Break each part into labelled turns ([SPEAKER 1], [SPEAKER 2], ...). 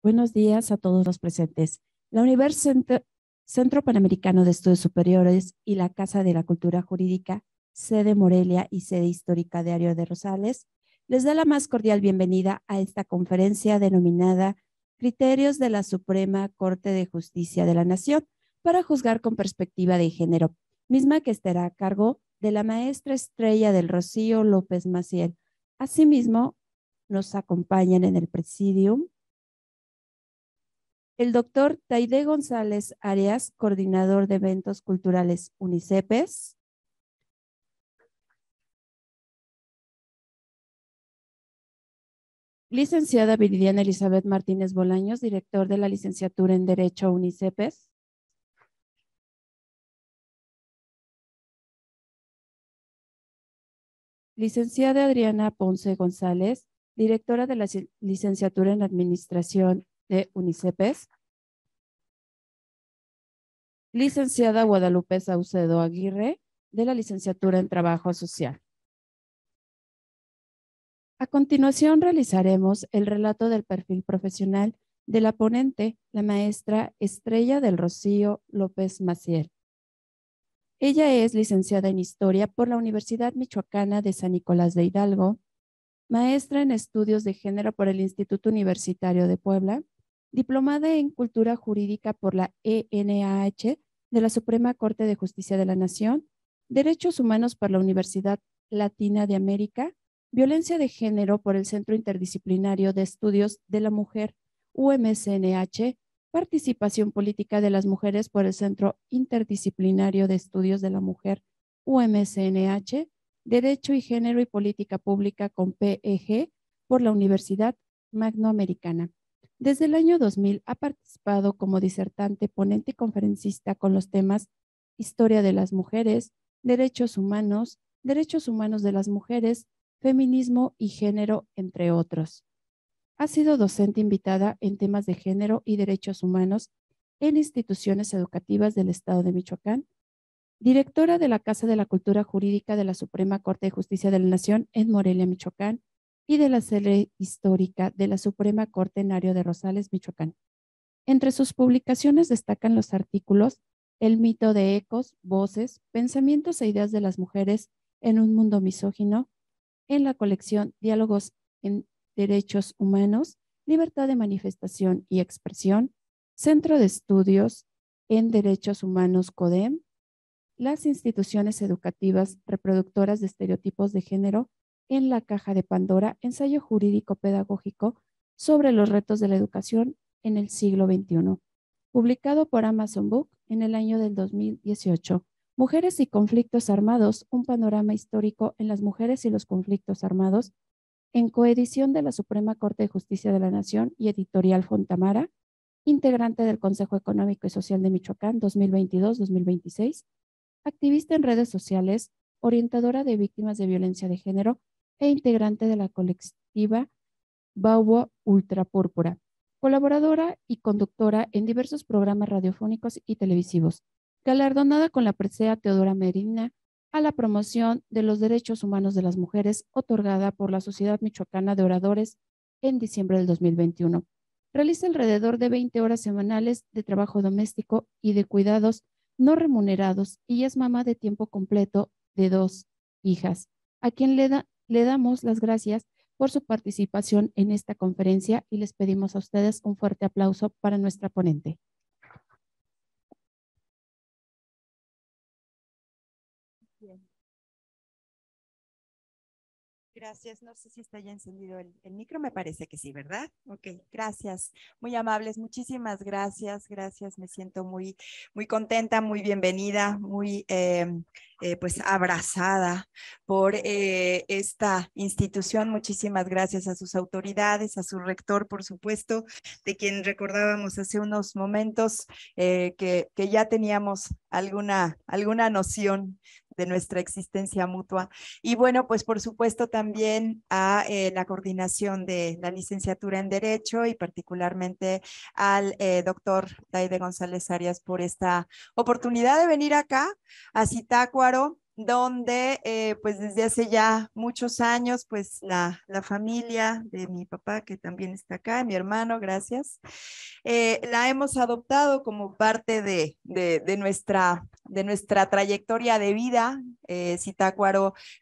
[SPEAKER 1] Buenos días a todos los presentes. La Universidad Centro Panamericano de Estudios Superiores y la Casa de la Cultura Jurídica, sede Morelia y sede histórica de Ario de Rosales, les da la más cordial bienvenida a esta conferencia denominada Criterios de la Suprema Corte de Justicia de la Nación para juzgar con perspectiva de género, misma que estará a cargo de la maestra estrella del Rocío López Maciel. Asimismo, nos acompañan en el presidium el doctor Taide González Arias, coordinador de eventos culturales UNICEPES. Licenciada Viridiana Elizabeth Martínez Bolaños, director de la licenciatura en Derecho UNICEPES. Licenciada Adriana Ponce González, directora de la licenciatura en Administración de UNICEPES. Licenciada Guadalupe Saucedo Aguirre, de la licenciatura en Trabajo Social. A continuación realizaremos el relato del perfil profesional de la ponente, la maestra Estrella del Rocío López Maciel. Ella es licenciada en Historia por la Universidad Michoacana de San Nicolás de Hidalgo, maestra en Estudios de Género por el Instituto Universitario de Puebla, diplomada en Cultura Jurídica por la ENAH de la Suprema Corte de Justicia de la Nación, Derechos Humanos por la Universidad Latina de América, Violencia de Género por el Centro Interdisciplinario de Estudios de la Mujer, UMCNH, Participación Política de las Mujeres por el Centro Interdisciplinario de Estudios de la Mujer, UMCNH, Derecho y Género y Política Pública con PEG por la Universidad Magnoamericana. Desde el año 2000 ha participado como disertante, ponente y conferencista con los temas Historia de las Mujeres, Derechos Humanos, Derechos Humanos de las Mujeres, Feminismo y Género, entre otros. Ha sido docente invitada en temas de género y derechos humanos en instituciones educativas del Estado de Michoacán, directora de la Casa de la Cultura Jurídica de la Suprema Corte de Justicia de la Nación en Morelia, Michoacán, y de la sede histórica de la Suprema Corte en de Rosales, Michoacán. Entre sus publicaciones destacan los artículos El mito de ecos, voces, pensamientos e ideas de las mujeres en un mundo misógino, en la colección Diálogos en Derechos Humanos, Libertad de Manifestación y Expresión, Centro de Estudios en Derechos Humanos CODEM, las instituciones educativas reproductoras de estereotipos de género en la caja de Pandora, ensayo jurídico pedagógico sobre los retos de la educación en el siglo XXI, publicado por Amazon Book en el año del 2018. Mujeres y conflictos armados, un panorama histórico en las mujeres y los conflictos armados, en coedición de la Suprema Corte de Justicia de la Nación y editorial Fontamara, integrante del Consejo Económico y Social de Michoacán 2022-2026, activista en redes sociales, orientadora de víctimas de violencia de género e integrante de la colectiva Baubo Ultra Púrpura, colaboradora y conductora en diversos programas radiofónicos y televisivos, galardonada con la presea Teodora Merina a la promoción de los derechos humanos de las mujeres otorgada por la Sociedad Michoacana de Oradores en diciembre del 2021. Realiza alrededor de 20 horas semanales de trabajo doméstico y de cuidados no remunerados y es mamá de tiempo completo de dos hijas, a quien le da le damos las gracias por su participación en esta conferencia y les pedimos a ustedes un fuerte aplauso para nuestra ponente.
[SPEAKER 2] Gracias. No sé si está ya encendido el, micro, me parece que sí, ¿verdad? Ok, gracias. Muy amables, muchísimas gracias, gracias. Me siento muy, muy contenta, muy bienvenida, muy em, eh, pues abrazada por eh, esta institución. Muchísimas gracias a sus autoridades, a su rector, por supuesto, de quien recordábamos hace unos momentos eh, que, que ya teníamos alguna, alguna noción de nuestra existencia mutua. Y bueno, pues por supuesto también a eh, la coordinación de la licenciatura en Derecho y particularmente al eh, doctor Taide González Arias por esta oportunidad de venir acá a Citácuaro donde eh, pues desde hace ya muchos años, pues la, la, familia de mi papá, que también está acá, mi hermano, gracias, eh, la hemos adoptado como parte de, de, nuestra, de nuestra trayectoria de vida. Eh,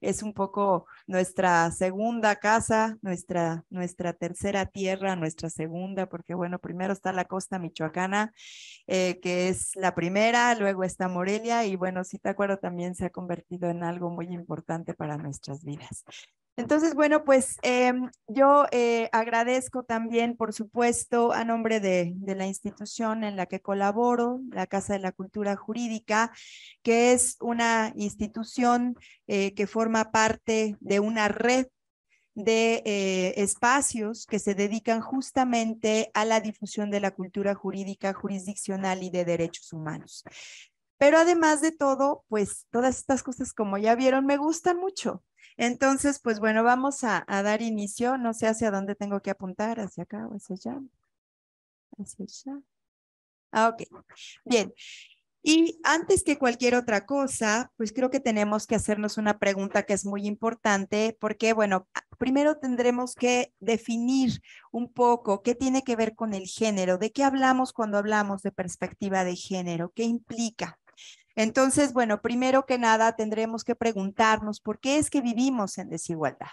[SPEAKER 2] es un poco nuestra segunda casa, nuestra, nuestra tercera tierra, nuestra segunda, porque bueno, primero está la costa michoacana, eh, que es la primera, luego está Morelia y bueno, Zitácuaro también se ha convertido en algo muy importante para nuestras vidas. Entonces, bueno, pues em, yo eh, agradezco también, por supuesto, a nombre de, la institución en la que colaboro, la Casa de la Cultura Jurídica, que es una institución eh, que forma parte de una red de eh, espacios que se dedican justamente a la difusión de la cultura jurídica, jurisdiccional y de derechos humanos. Pero además de todo, pues todas estas cosas, como ya vieron, me gustan mucho. Entonces, pues bueno, vamos a, dar inicio. No sé hacia dónde tengo que apuntar, hacia acá o hacia allá. Hacia allá. Ah, ok. Bien. Y antes que cualquier otra cosa, pues creo que tenemos que hacernos una pregunta que es muy importante, porque, bueno, primero tendremos que definir un poco qué tiene que ver con el género, de qué hablamos cuando hablamos de perspectiva de género, qué implica. Entonces, bueno, primero que nada tendremos que preguntarnos por qué es que vivimos en desigualdad.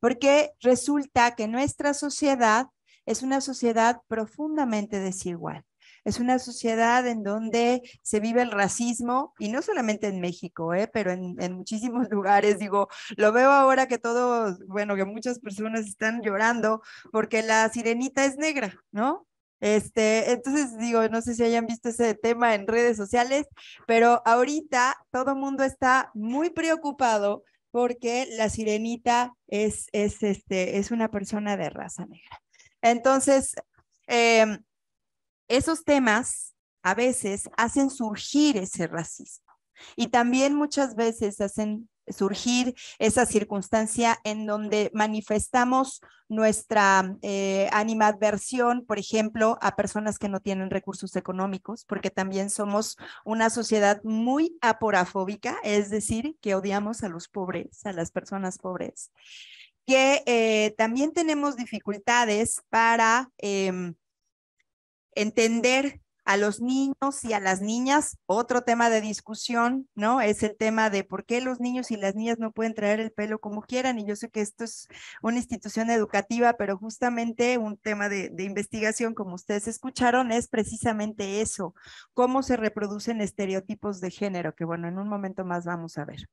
[SPEAKER 2] Porque resulta que nuestra sociedad es una sociedad profundamente desigual. Es una sociedad en donde se vive el racismo, y no solamente en México, ¿eh? pero en, en, muchísimos lugares. Digo, lo veo ahora que todos, bueno, que muchas personas están llorando porque la sirenita es negra, ¿no? Este, entonces digo, no sé si hayan visto ese tema en redes sociales, pero ahorita todo el mundo está muy preocupado porque la sirenita es, es, este, es una persona de raza negra. Entonces, em, esos temas a veces hacen surgir ese racismo y también muchas veces hacen surgir esa circunstancia en donde manifestamos nuestra eh, animadversión, por ejemplo, a personas que no tienen recursos económicos, porque también somos una sociedad muy aporafóbica, es decir, que odiamos a los pobres, a las personas pobres, que eh, también tenemos dificultades para em, entender a los niños y a las niñas, otro tema de discusión, ¿no? Es el tema de por qué los niños y las niñas no pueden traer el pelo como quieran. Y yo sé que esto es una institución educativa, pero justamente un tema de, investigación, como ustedes escucharon, es precisamente eso, cómo se reproducen estereotipos de género, que bueno, en un momento más vamos a ver.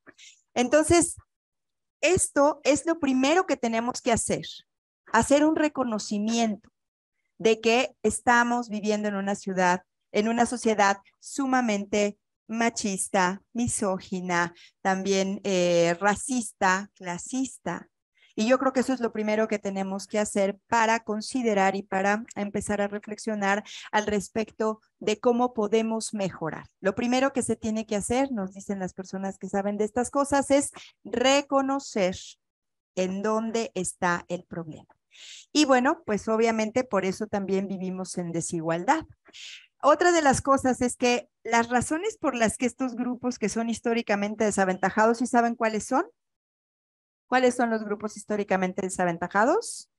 [SPEAKER 2] Entonces, esto es lo primero que tenemos que hacer, hacer un reconocimiento de que estamos viviendo en una ciudad, en una sociedad sumamente machista, misógina, también eh, racista, clasista. Y yo creo que eso es lo primero que tenemos que hacer para considerar y para empezar a reflexionar al respecto de cómo podemos mejorar. Lo primero que se tiene que hacer, nos dicen las personas que saben de estas cosas, es reconocer en dónde está el problema. Y bueno, pues obviamente por eso también vivimos en desigualdad. Otra de las cosas es que las razones por las que estos grupos que son históricamente desaventajados, ¿y saben cuáles son? ¿Cuáles son los grupos históricamente desaventajados?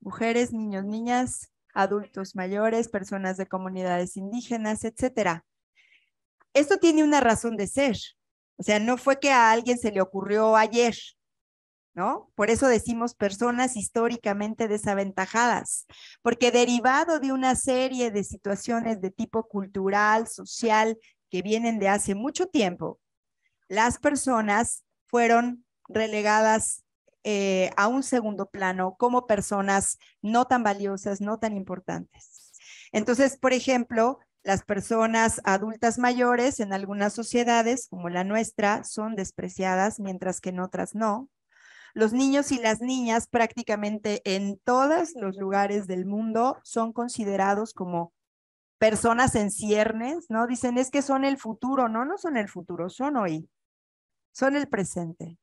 [SPEAKER 2] Mujeres, niños, niñas, adultos mayores, personas de comunidades indígenas, etcétera. Esto tiene una razón de ser. O sea, no fue que a alguien se le ocurrió ayer, ¿no? Por eso decimos personas históricamente desaventajadas, porque derivado de una serie de situaciones de tipo cultural, social, que vienen de hace mucho tiempo, las personas fueron relegadas eh, a un segundo plano como personas no tan valiosas, no tan importantes. Entonces, por ejemplo, las personas adultas mayores en algunas sociedades, como la nuestra, son despreciadas, mientras que en otras no. Los niños y las niñas prácticamente en todos los lugares del mundo son considerados como personas en ciernes, ¿no? Dicen, es que son el futuro, no, no son el futuro, son hoy, son el presente.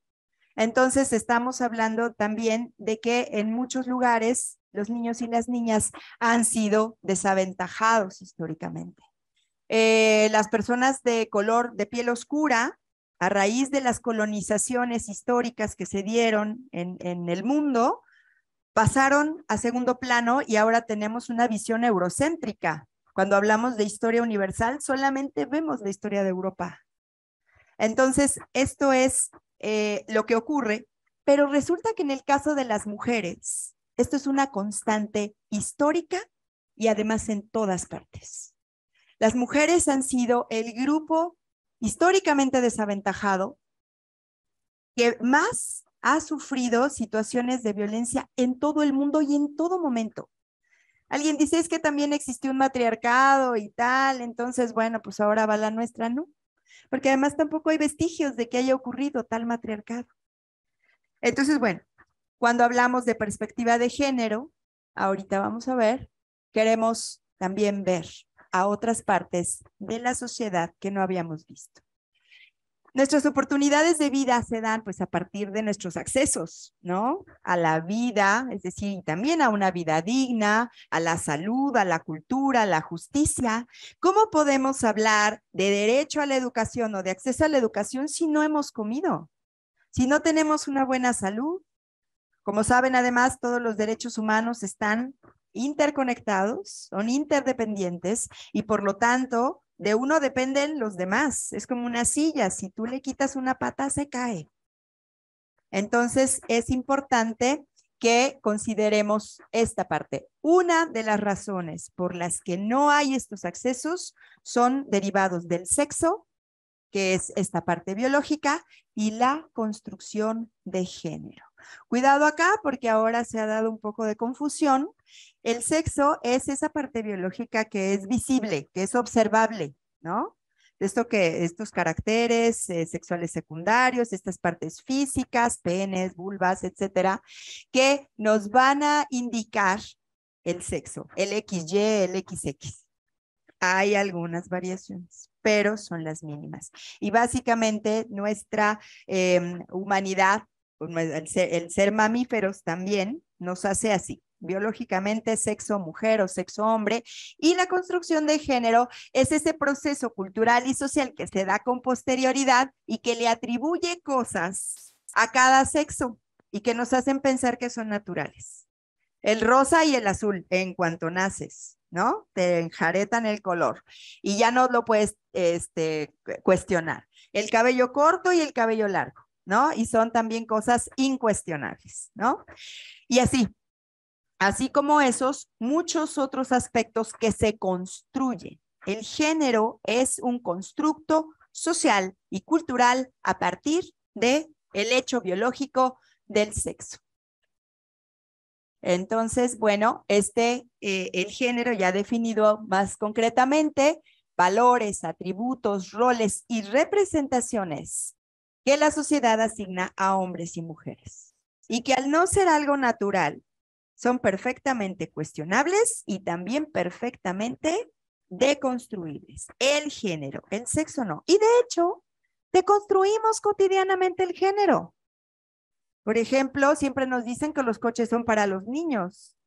[SPEAKER 2] Entonces, estamos hablando también de que en muchos lugares los niños y las niñas han sido desaventajados históricamente. Eh, las personas de color de piel oscura a raíz de las colonizaciones históricas que se dieron en, en el mundo, pasaron a segundo plano y ahora tenemos una visión eurocéntrica. Cuando hablamos de historia universal, solamente vemos la historia de Europa. Entonces, esto es eh, lo que ocurre, pero resulta que en el caso de las mujeres, esto es una constante histórica y además en todas partes. Las mujeres han sido el grupo históricamente desaventajado que más ha sufrido situaciones de violencia en todo el mundo y en todo momento. Alguien dice, es que también existió un matriarcado y tal, entonces, bueno, pues ahora va la nuestra, ¿no? Porque además tampoco hay vestigios de que haya ocurrido tal matriarcado. Entonces, bueno, cuando hablamos de perspectiva de género, ahorita vamos a ver, queremos también ver a otras partes de la sociedad que no habíamos visto. Nuestras oportunidades de vida se dan pues a partir de nuestros accesos, ¿no? A la vida, es decir, también a una vida digna, a la salud, a la cultura, a la justicia. ¿Cómo podemos hablar de derecho a la educación o de acceso a la educación si no hemos comido? Si no tenemos una buena salud. Como saben, además, todos los derechos humanos están interconectados, son interdependientes y por lo tanto de uno dependen los demás. Es como una silla, si tú le quitas una pata, se cae. Entonces, es importante que consideremos esta parte. Una de las razones por las que no hay estos accesos son derivados del sexo, que es esta parte biológica, y la construcción de género. Cuidado acá porque ahora se ha dado un poco de confusión el sexo es esa parte biológica que es visible, que es observable, ¿no? Esto que estos caracteres eh, sexuales secundarios, estas partes físicas, penes, vulvas, etcétera, que nos van a indicar el sexo, el XY, el XX. Hay algunas variaciones, pero son las mínimas. Y básicamente nuestra em, humanidad, el ser mamíferos también, nos hace así biológicamente sexo mujer o sexo hombre, y la construcción de género es ese proceso cultural y social que se da con posterioridad y que le atribuye cosas a cada sexo y que nos hacen pensar que son naturales. El rosa y el azul en cuanto naces, ¿no? Te enjaretan el color y ya no lo puedes este, cuestionar. El cabello corto y el cabello largo, ¿no? Y son también cosas incuestionables, ¿no? Y así, así como esos muchos otros aspectos que se construyen. El género es un constructo social y cultural a partir de el hecho biológico del sexo. Entonces, bueno, este, eh, el género ya definido más concretamente, valores, atributos, roles y representaciones que la sociedad asigna a hombres y mujeres. Y que al no ser algo natural, son perfectamente cuestionables y también perfectamente deconstruibles. El género, el sexo no. Y de hecho, deconstruimos cotidianamente el género. Por ejemplo, siempre nos dicen que los coches son para los niños,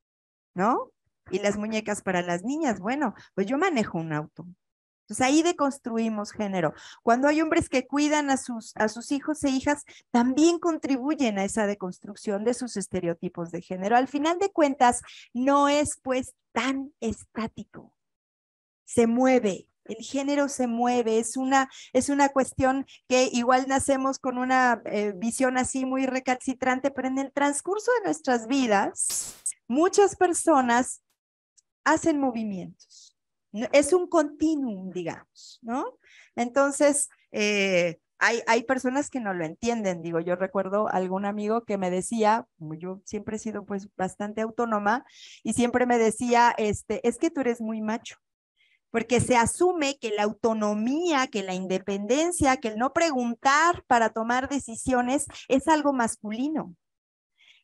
[SPEAKER 2] ¿no? Y las muñecas para las niñas. Bueno, pues yo manejo un auto. Entonces ahí deconstruimos género. Cuando hay hombres que cuidan a sus, a sus hijos e hijas, también contribuyen a esa deconstrucción de sus estereotipos de género. Al final de cuentas, no es pues tan estático. Se mueve, el género se mueve, es una, es una cuestión que igual nacemos con una eh, visión así muy recalcitrante, pero en el transcurso de nuestras vidas, muchas personas hacen movimientos es un continuum, digamos, ¿no? Entonces, eh, hay, hay, personas que no lo entienden, digo, yo recuerdo algún amigo que me decía, yo siempre he sido pues bastante autónoma y siempre me decía, este, es que tú eres muy macho, porque se asume que la autonomía, que la independencia, que el no preguntar para tomar decisiones es algo masculino.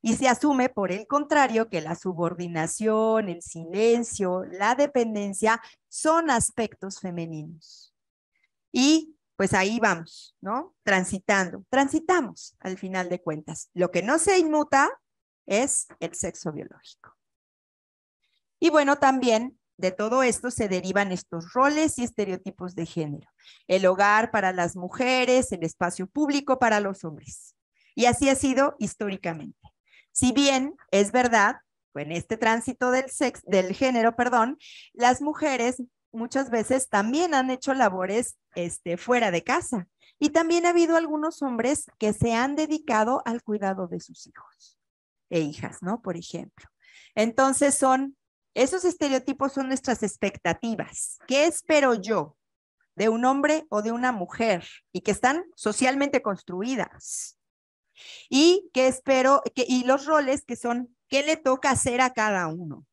[SPEAKER 2] Y se asume, por el contrario, que la subordinación, el silencio, la dependencia son aspectos femeninos. Y pues ahí vamos, ¿no? Transitando, transitamos al final de cuentas. Lo que no se inmuta es el sexo biológico. Y bueno, también de todo esto se derivan estos roles y estereotipos de género. El hogar para las mujeres, el espacio público para los hombres. Y así ha sido históricamente. Si bien es verdad, en este tránsito del, sex, del género, perdón, las mujeres muchas veces también han hecho labores este, fuera de casa. Y también ha habido algunos hombres que se han dedicado al cuidado de sus hijos e hijas, ¿no? Por ejemplo. Entonces son, esos estereotipos son nuestras expectativas. ¿Qué espero yo de un hombre o de una mujer? Y que están socialmente construidas. Y qué espero, que, y los roles que son, ¿qué le toca hacer a cada uno?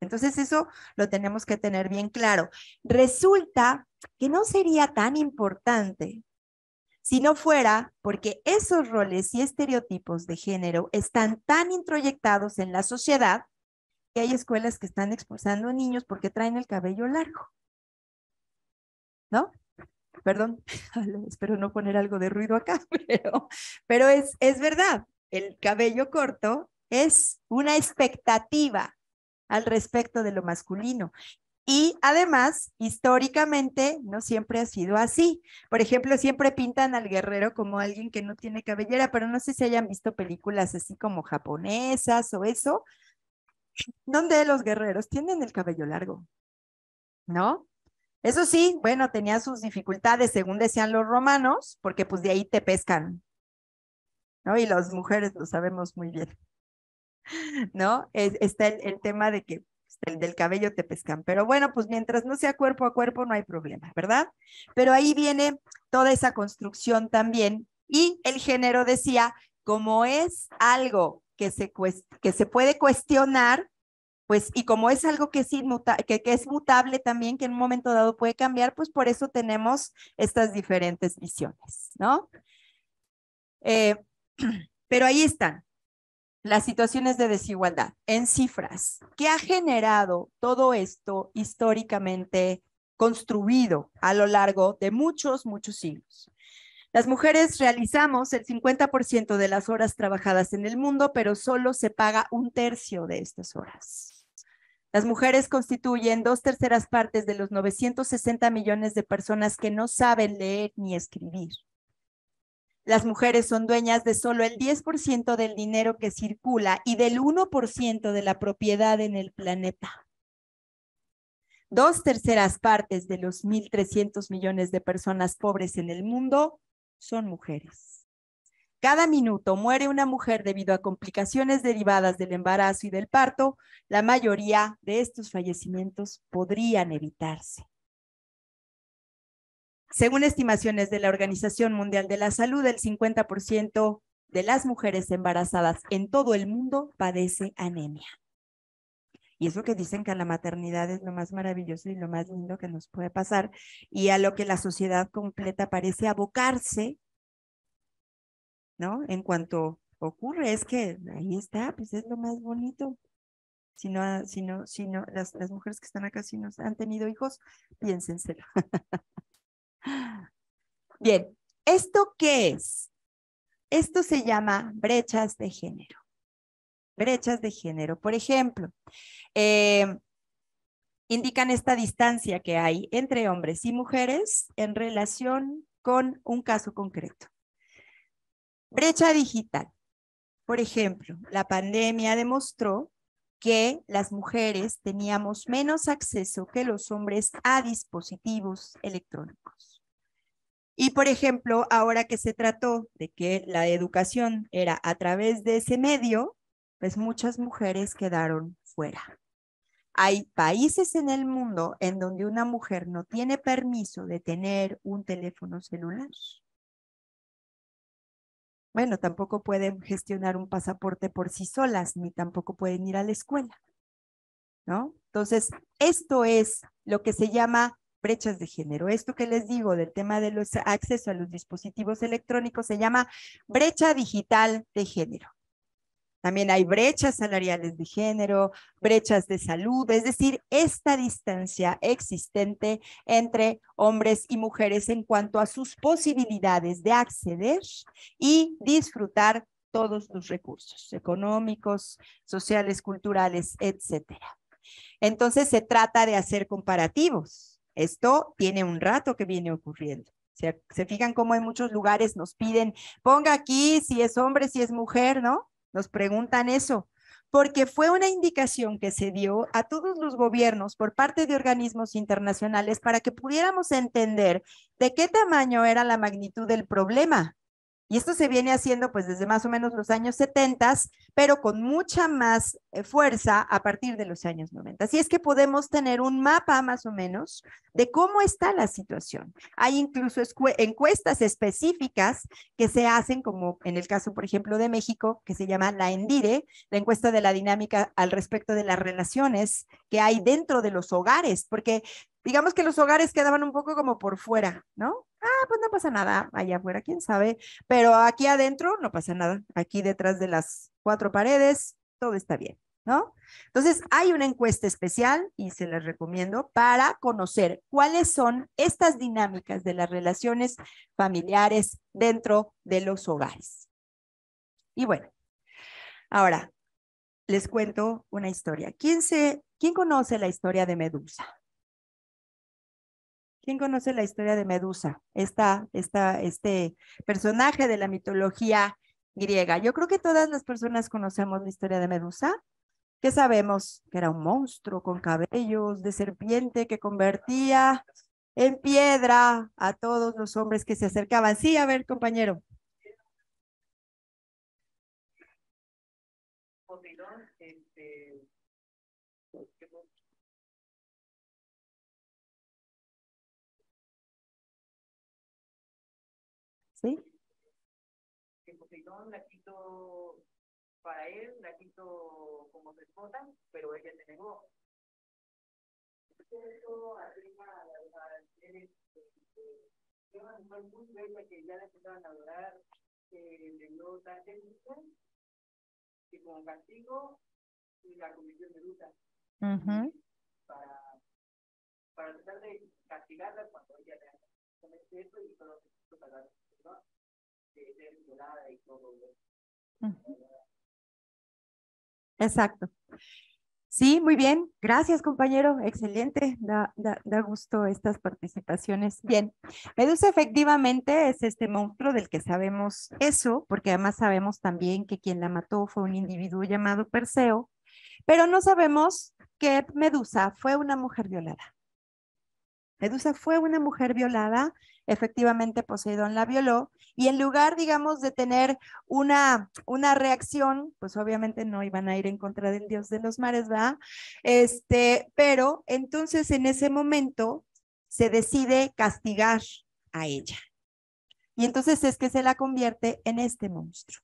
[SPEAKER 2] Entonces eso lo tenemos que tener bien claro. Resulta que no sería tan importante si no fuera porque esos roles y estereotipos de género están tan introyectados en la sociedad que hay escuelas que están expulsando niños porque traen el cabello largo. ¿No? Perdón, espero no poner algo de ruido acá, pero, es, es verdad, el cabello corto es una expectativa al respecto de lo masculino. Y además, históricamente, no siempre ha sido así. Por ejemplo, siempre pintan al guerrero como alguien que no tiene cabellera, pero no sé si hayan visto películas así como japonesas o eso, donde los guerreros tienen el cabello largo, ¿no? Eso sí, bueno, tenía sus dificultades, según decían los romanos, porque pues de ahí te pescan, ¿no? Y las mujeres lo sabemos muy bien. ¿no? está el, tema de que pues, el del cabello te pescan. Pero bueno, pues mientras no sea cuerpo a cuerpo, no hay problema, ¿verdad? Pero ahí viene toda esa construcción también. Y el género decía, como es algo que se, que se puede cuestionar, pues, y como es algo que es, que, es mutable también, que en un momento dado puede cambiar, pues por eso tenemos estas diferentes visiones, ¿no? Eh, pero ahí están las situaciones de desigualdad en cifras. ¿Qué ha generado todo esto históricamente construido a lo largo de muchos, muchos siglos? Las mujeres realizamos el 50% de las horas trabajadas en el mundo, pero solo se paga un tercio de estas horas. Las mujeres constituyen dos terceras partes de los 960 millones de personas que no saben leer ni escribir. Las mujeres son dueñas de solo el 10% del dinero que circula y del 1% de la propiedad en el planeta. Dos terceras partes de los 1.300 millones de personas pobres en el mundo son mujeres. Cada minuto muere una mujer debido a complicaciones derivadas del embarazo y del parto. La mayoría de estos fallecimientos podrían evitarse. Según estimaciones de la Organización Mundial de la Salud, el 50% de las mujeres embarazadas en todo el mundo padece anemia. Y eso que dicen que la maternidad es lo más maravilloso y lo más lindo que nos puede pasar y a lo que la sociedad completa parece abocarse, ¿no? En cuanto ocurre, es que ahí está, pues es lo más bonito. Si no, si no, si no, las, mujeres que están acá, si no han tenido hijos, piénsenselo. Bien, ¿esto qué es? Esto se llama brechas de género. Brechas de género. Por ejemplo, eh, indican esta distancia que hay entre hombres y mujeres en relación con un caso concreto. Brecha digital. Por ejemplo, la pandemia demostró que las mujeres teníamos menos acceso que los hombres a dispositivos electrónicos. Y por ejemplo, ahora que se trató de que la educación era a través de ese medio, pues muchas mujeres quedaron fuera. Hay países en el mundo en donde una mujer no tiene permiso de tener un teléfono celular. Bueno, tampoco pueden gestionar un pasaporte por sí solas, ni tampoco pueden ir a la escuela. ¿No? Entonces, esto es lo que se llama brechas de género. Esto que les digo del tema de los acceso a los dispositivos electrónicos se llama brecha digital de género. También hay brechas salariales de género, brechas de salud, es decir, esta distancia existente entre hombres y mujeres en cuanto a sus posibilidades de acceder y disfrutar todos los recursos económicos, sociales, culturales, etcétera. Entonces se trata de hacer comparativos. Esto tiene un rato que viene ocurriendo. Se, se fijan cómo en muchos lugares nos piden, ponga aquí si es hombre, si es mujer, ¿no? Nos preguntan eso porque fue una indicación que se dio a todos los gobiernos por parte de organismos internacionales para que pudiéramos entender de qué tamaño era la magnitud del problema y esto se viene haciendo pues desde más o menos los años 70, pero con mucha más eh, fuerza a partir de los años 90. Así es que podemos tener un mapa más o menos de cómo está la situación. Hay incluso encuestas específicas que se hacen, como en el caso, por ejemplo, de México, que se llama la ENDIRE, la encuesta de la dinámica al respecto de las relaciones que hay dentro de los hogares, porque digamos que los hogares quedaban un poco como por fuera, ¿no? Ah, pues no pasa nada allá afuera, quién sabe, pero aquí adentro no pasa nada. Aquí detrás de las cuatro paredes, todo está bien, ¿no? Entonces, hay una encuesta especial y se les recomiendo para conocer cuáles son estas dinámicas de las relaciones familiares dentro de los hogares. Y bueno, ahora les cuento una historia. ¿Quién, se, ¿Quién conoce la historia de Medusa? ¿Quién conoce la historia de Medusa? Esta, esta, este personaje de la mitología griega. Yo creo que todas las personas conocemos la historia de Medusa. ¿Qué sabemos? Que era un monstruo con cabellos de serpiente que convertía en piedra a todos los hombres que se acercaban. Sí, a ver, compañero. ¿Sí?
[SPEAKER 3] Que Poseidón la quito para él, la quito como su esposa, pero ella se negó. Eso arriba a de una mujer muy bella que ya le empezaban a adorar, que le dio técnica, que como castigo la comisión de luta. Para, para tratar de castigarla cuando ella le comete eso y todo eso para
[SPEAKER 2] Exacto. Sí, muy bien. Gracias, compañero. Excelente. Da, da, da, gusto estas participaciones. Bien. Medusa efectivamente es este monstruo del que sabemos eso, porque además sabemos también que quien la mató fue un individuo llamado Perseo, pero no sabemos que Medusa fue una mujer violada. Medusa fue una mujer violada efectivamente Poseidón la violó y en lugar, digamos, de tener una, una reacción, pues obviamente no iban a ir en contra del dios de los mares, ¿verdad? Este, pero entonces en ese momento se decide castigar a ella. Y entonces es que se la convierte en este monstruo.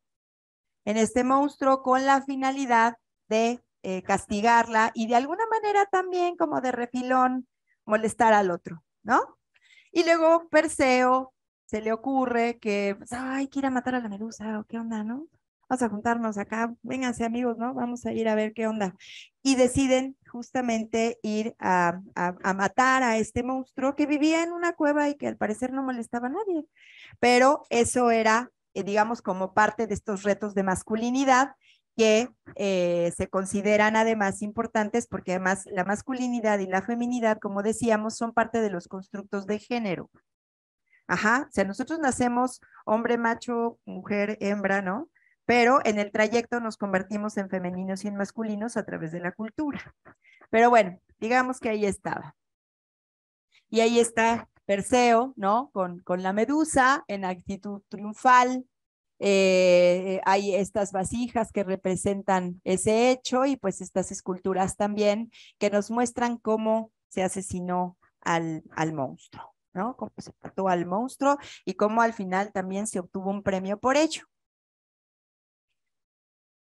[SPEAKER 2] En este monstruo con la finalidad de eh, castigarla y de alguna manera también como de refilón molestar al otro, ¿no? Y luego Perseo se le ocurre que, pues, ay, quiere matar a la medusa, o qué onda, ¿no? Vamos a juntarnos acá, vénganse amigos, ¿no? Vamos a ir a ver qué onda. Y deciden justamente ir a, a, matar a este monstruo que vivía en una cueva y que al parecer no molestaba a nadie. Pero eso era, eh, digamos, como parte de estos retos de masculinidad que eh, se consideran además importantes porque además la masculinidad y la feminidad, como decíamos, son parte de los constructos de género. Ajá, o sea, nosotros nacemos hombre, macho, mujer, hembra, ¿no? Pero en el trayecto nos convertimos en femeninos y en masculinos a través de la cultura. Pero bueno, digamos que ahí estaba. Y ahí está Perseo, ¿no? Con, con la medusa en actitud triunfal, eh, hay estas vasijas que representan ese hecho y pues estas esculturas también que nos muestran cómo se asesinó al, al monstruo, ¿no? Cómo se mató al monstruo y cómo al final también se obtuvo un premio por ello.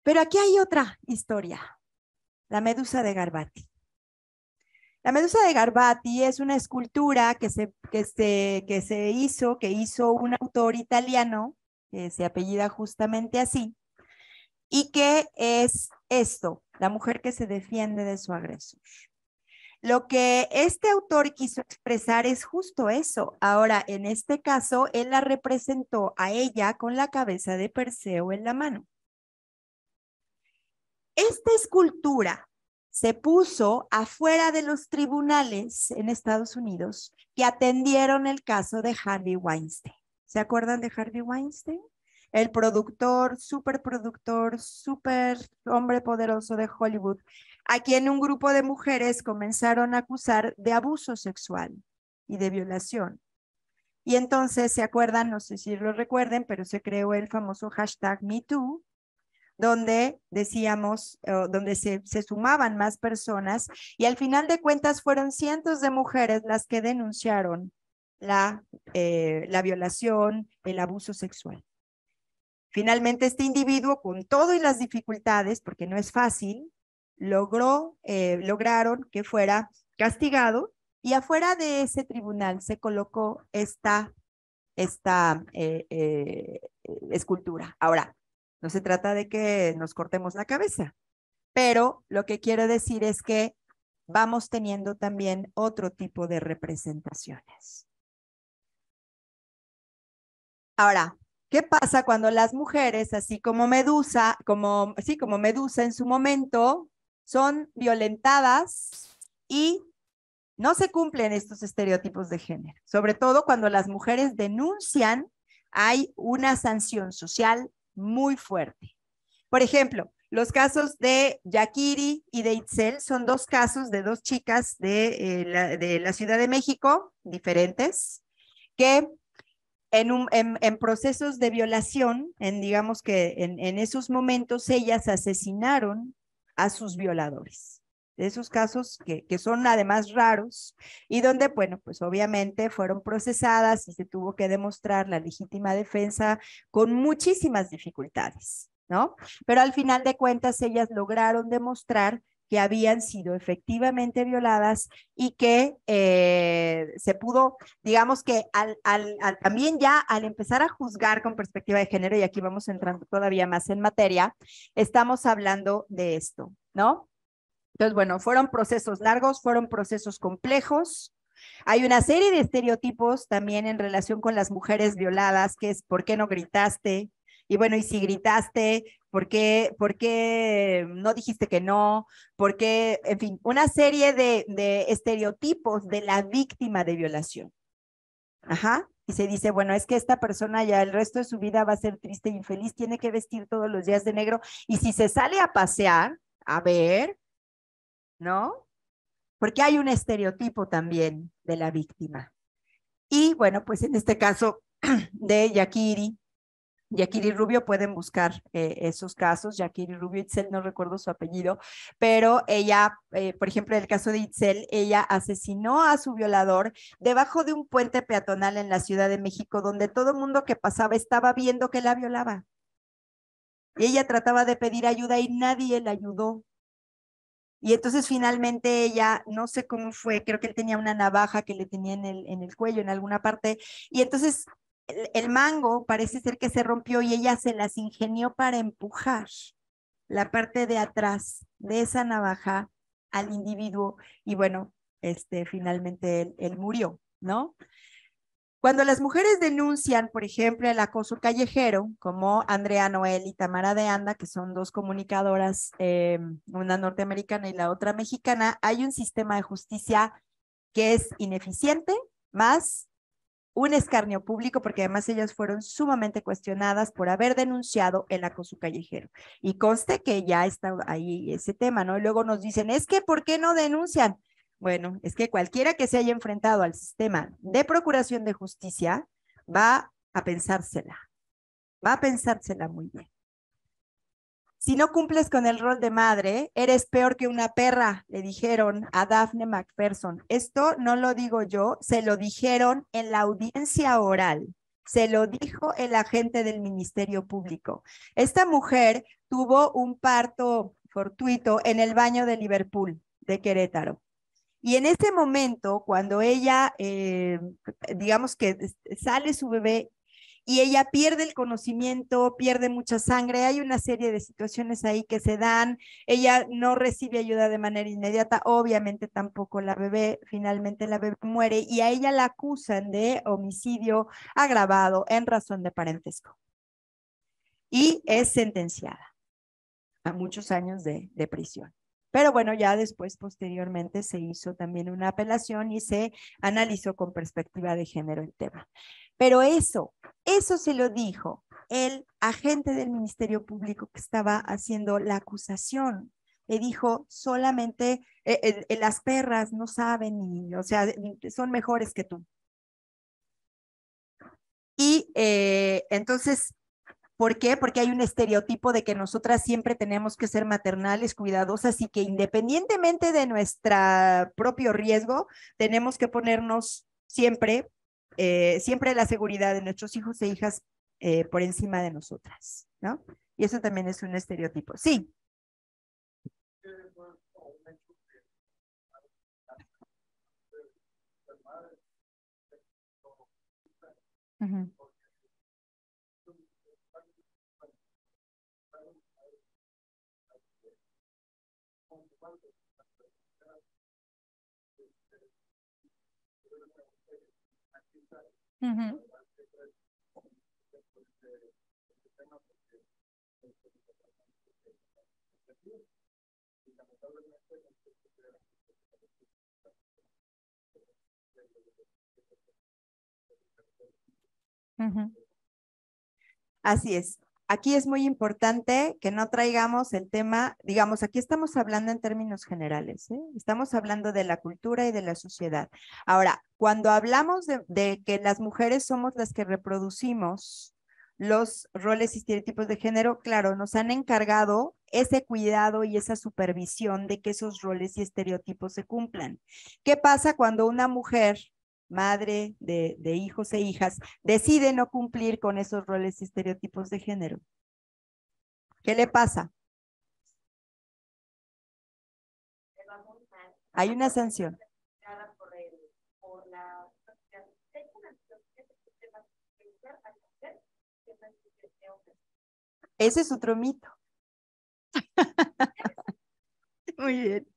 [SPEAKER 2] Pero aquí hay otra historia, la medusa de Garbati. La medusa de Garbati es una escultura que se, que se, que se hizo, que hizo un autor italiano que se apellida justamente así, y que es esto, la mujer que se defiende de su agresor. Lo que este autor quiso expresar es justo eso. Ahora, en este caso, él la representó a ella con la cabeza de Perseo en la mano. Esta escultura se puso afuera de los tribunales en Estados Unidos que atendieron el caso de Harvey Weinstein. ¿Se acuerdan de Harvey Weinstein? El productor, superproductor, super hombre poderoso de Hollywood, a quien un grupo de mujeres comenzaron a acusar de abuso sexual y de violación. Y entonces, ¿se acuerdan? No sé si lo recuerden, pero se creó el famoso hashtag MeToo, donde decíamos, donde se, sumaban más personas y al final de cuentas fueron cientos de mujeres las que denunciaron la, eh, la violación, el abuso sexual. Finalmente este individuo, con todo y las dificultades, porque no es fácil, logró, eh, lograron que fuera castigado y afuera de ese tribunal se colocó esta, esta eh, escultura. Ahora, no se trata de que nos cortemos la cabeza, pero lo que quiero decir es que vamos teniendo también otro tipo de representaciones. Ahora, ¿qué pasa cuando las mujeres, así como Medusa, como, sí, como Medusa en su momento, son violentadas y no se cumplen estos estereotipos de género? Sobre todo cuando las mujeres denuncian, hay una sanción social muy fuerte. Por ejemplo, los casos de Yakiri y de Itzel son dos casos de dos chicas de, eh, la, Ciudad de México, diferentes, que en, en, procesos de violación, en digamos que en, en esos momentos ellas asesinaron a sus violadores de esos casos que, que, son además raros y donde, bueno, pues obviamente fueron procesadas y se tuvo que demostrar la legítima defensa con muchísimas dificultades, ¿no? Pero al final de cuentas ellas lograron demostrar que habían sido efectivamente violadas y que eh, se pudo, digamos que también ya al empezar a juzgar con perspectiva de género, y aquí vamos entrando todavía más en materia, estamos hablando de esto, ¿no? Entonces, bueno, fueron procesos largos, fueron procesos complejos. Hay una serie de estereotipos también en relación con las mujeres violadas, que es ¿por qué no gritaste? Y bueno, y si gritaste, ¿por qué, por qué no dijiste que no? ¿Por qué? En fin, una serie de, de estereotipos de la víctima de violación. Ajá. Y se dice, bueno, es que esta persona ya el resto de su vida va a ser triste e infeliz, tiene que vestir todos los días de negro. Y si se sale a pasear, a ver, ¿no? Porque hay un estereotipo también de la víctima. Y bueno, pues en este caso de Yakiri, Yakiri Rubio, pueden buscar eh, esos casos. Yakiri Rubio Itzel, no recuerdo su apellido, pero ella, eh, por ejemplo, en el caso de Itzel, ella asesinó a su violador debajo de un puente peatonal en la Ciudad de México, donde todo el mundo que pasaba estaba viendo que la violaba. Y ella trataba de pedir ayuda y nadie la ayudó. Y entonces finalmente ella, no sé cómo fue, creo que él tenía una navaja que le tenía en el, en el cuello, en alguna parte, y entonces el, mango parece ser que se rompió y ella se las ingenió para empujar la parte de atrás de esa navaja al individuo y bueno, este, finalmente él, murió, ¿no? Cuando las mujeres denuncian, por ejemplo, el acoso callejero, como Andrea Noel y Tamara de Anda, que son dos comunicadoras, eh, una norteamericana y la otra mexicana, hay un sistema de justicia que es ineficiente, más un escarnio público, porque además ellas fueron sumamente cuestionadas por haber denunciado el acoso callejero. Y conste que ya está ahí ese tema, ¿no? Y luego nos dicen, es que, ¿por qué no denuncian? Bueno, es que cualquiera que se haya enfrentado al sistema de procuración de justicia va a pensársela, va a pensársela muy bien. Si no cumples con el rol de madre, eres peor que una perra, le dijeron a Daphne McPherson. Esto no lo digo yo, se lo dijeron en la audiencia oral. Se lo dijo el agente del Ministerio Público. Esta mujer tuvo un parto fortuito en el baño de Liverpool, de Querétaro. Y en ese momento, cuando ella, eh, digamos que sale su bebé y ella pierde el conocimiento, pierde mucha sangre, hay una serie de situaciones ahí que se dan, ella no recibe ayuda de manera inmediata, obviamente tampoco la bebé, finalmente la bebé muere y a ella la acusan de homicidio agravado en razón de parentesco. Y es sentenciada a muchos años de prisión. Pero bueno, ya después, posteriormente, se hizo también una apelación y se analizó con perspectiva de género el tema. Pero eso, eso se lo dijo el agente del Ministerio Público que estaba haciendo la acusación. Le dijo, solamente eh, eh, las perras no saben, y, o sea, son mejores que tú. Y eh, entonces, ¿por qué? Porque hay un estereotipo de que nosotras siempre tenemos que ser maternales, cuidadosas y que independientemente de nuestro propio riesgo, tenemos que ponernos siempre, eh, siempre la seguridad de nuestros hijos e hijas eh, por encima de nosotras, ¿no? Y eso también es un estereotipo. Sí. Así es. Aquí es muy importante que no traigamos el tema, digamos, aquí estamos hablando en términos generales, ¿eh? estamos hablando de la cultura y de la sociedad. Ahora, cuando hablamos de, de, que las mujeres somos las que reproducimos los roles y estereotipos de género, claro, nos han encargado ese cuidado y esa supervisión de que esos roles y estereotipos se cumplan. ¿Qué pasa cuando una mujer madre de, hijos e hijas, decide no cumplir con esos roles y estereotipos de género. ¿Qué le pasa? Hay una sanción. Ese es otro mito. Muy bien.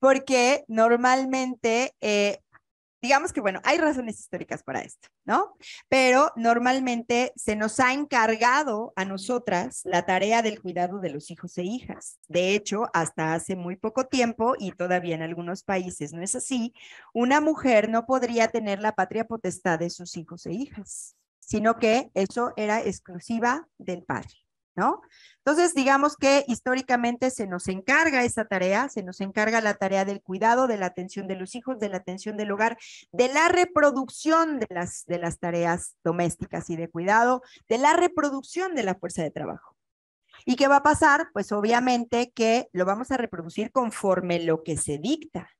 [SPEAKER 2] Porque normalmente eh, digamos que, bueno, hay razones históricas para esto, ¿no? Pero normalmente se nos ha encargado a nosotras la tarea del cuidado de los hijos e hijas. De hecho, hasta hace muy poco tiempo, y todavía en algunos países no es así, una mujer no podría tener la patria potestad de sus hijos e hijas, sino que eso era exclusiva del padre. ¿No? Entonces, digamos que históricamente se nos encarga esa tarea, se nos encarga la tarea del cuidado, de la atención de los hijos, de la atención del hogar, de la reproducción de las, de las tareas domésticas y de cuidado, de la reproducción de la fuerza de trabajo. ¿Y qué va a pasar? Pues obviamente que lo vamos a reproducir conforme lo que se dicta.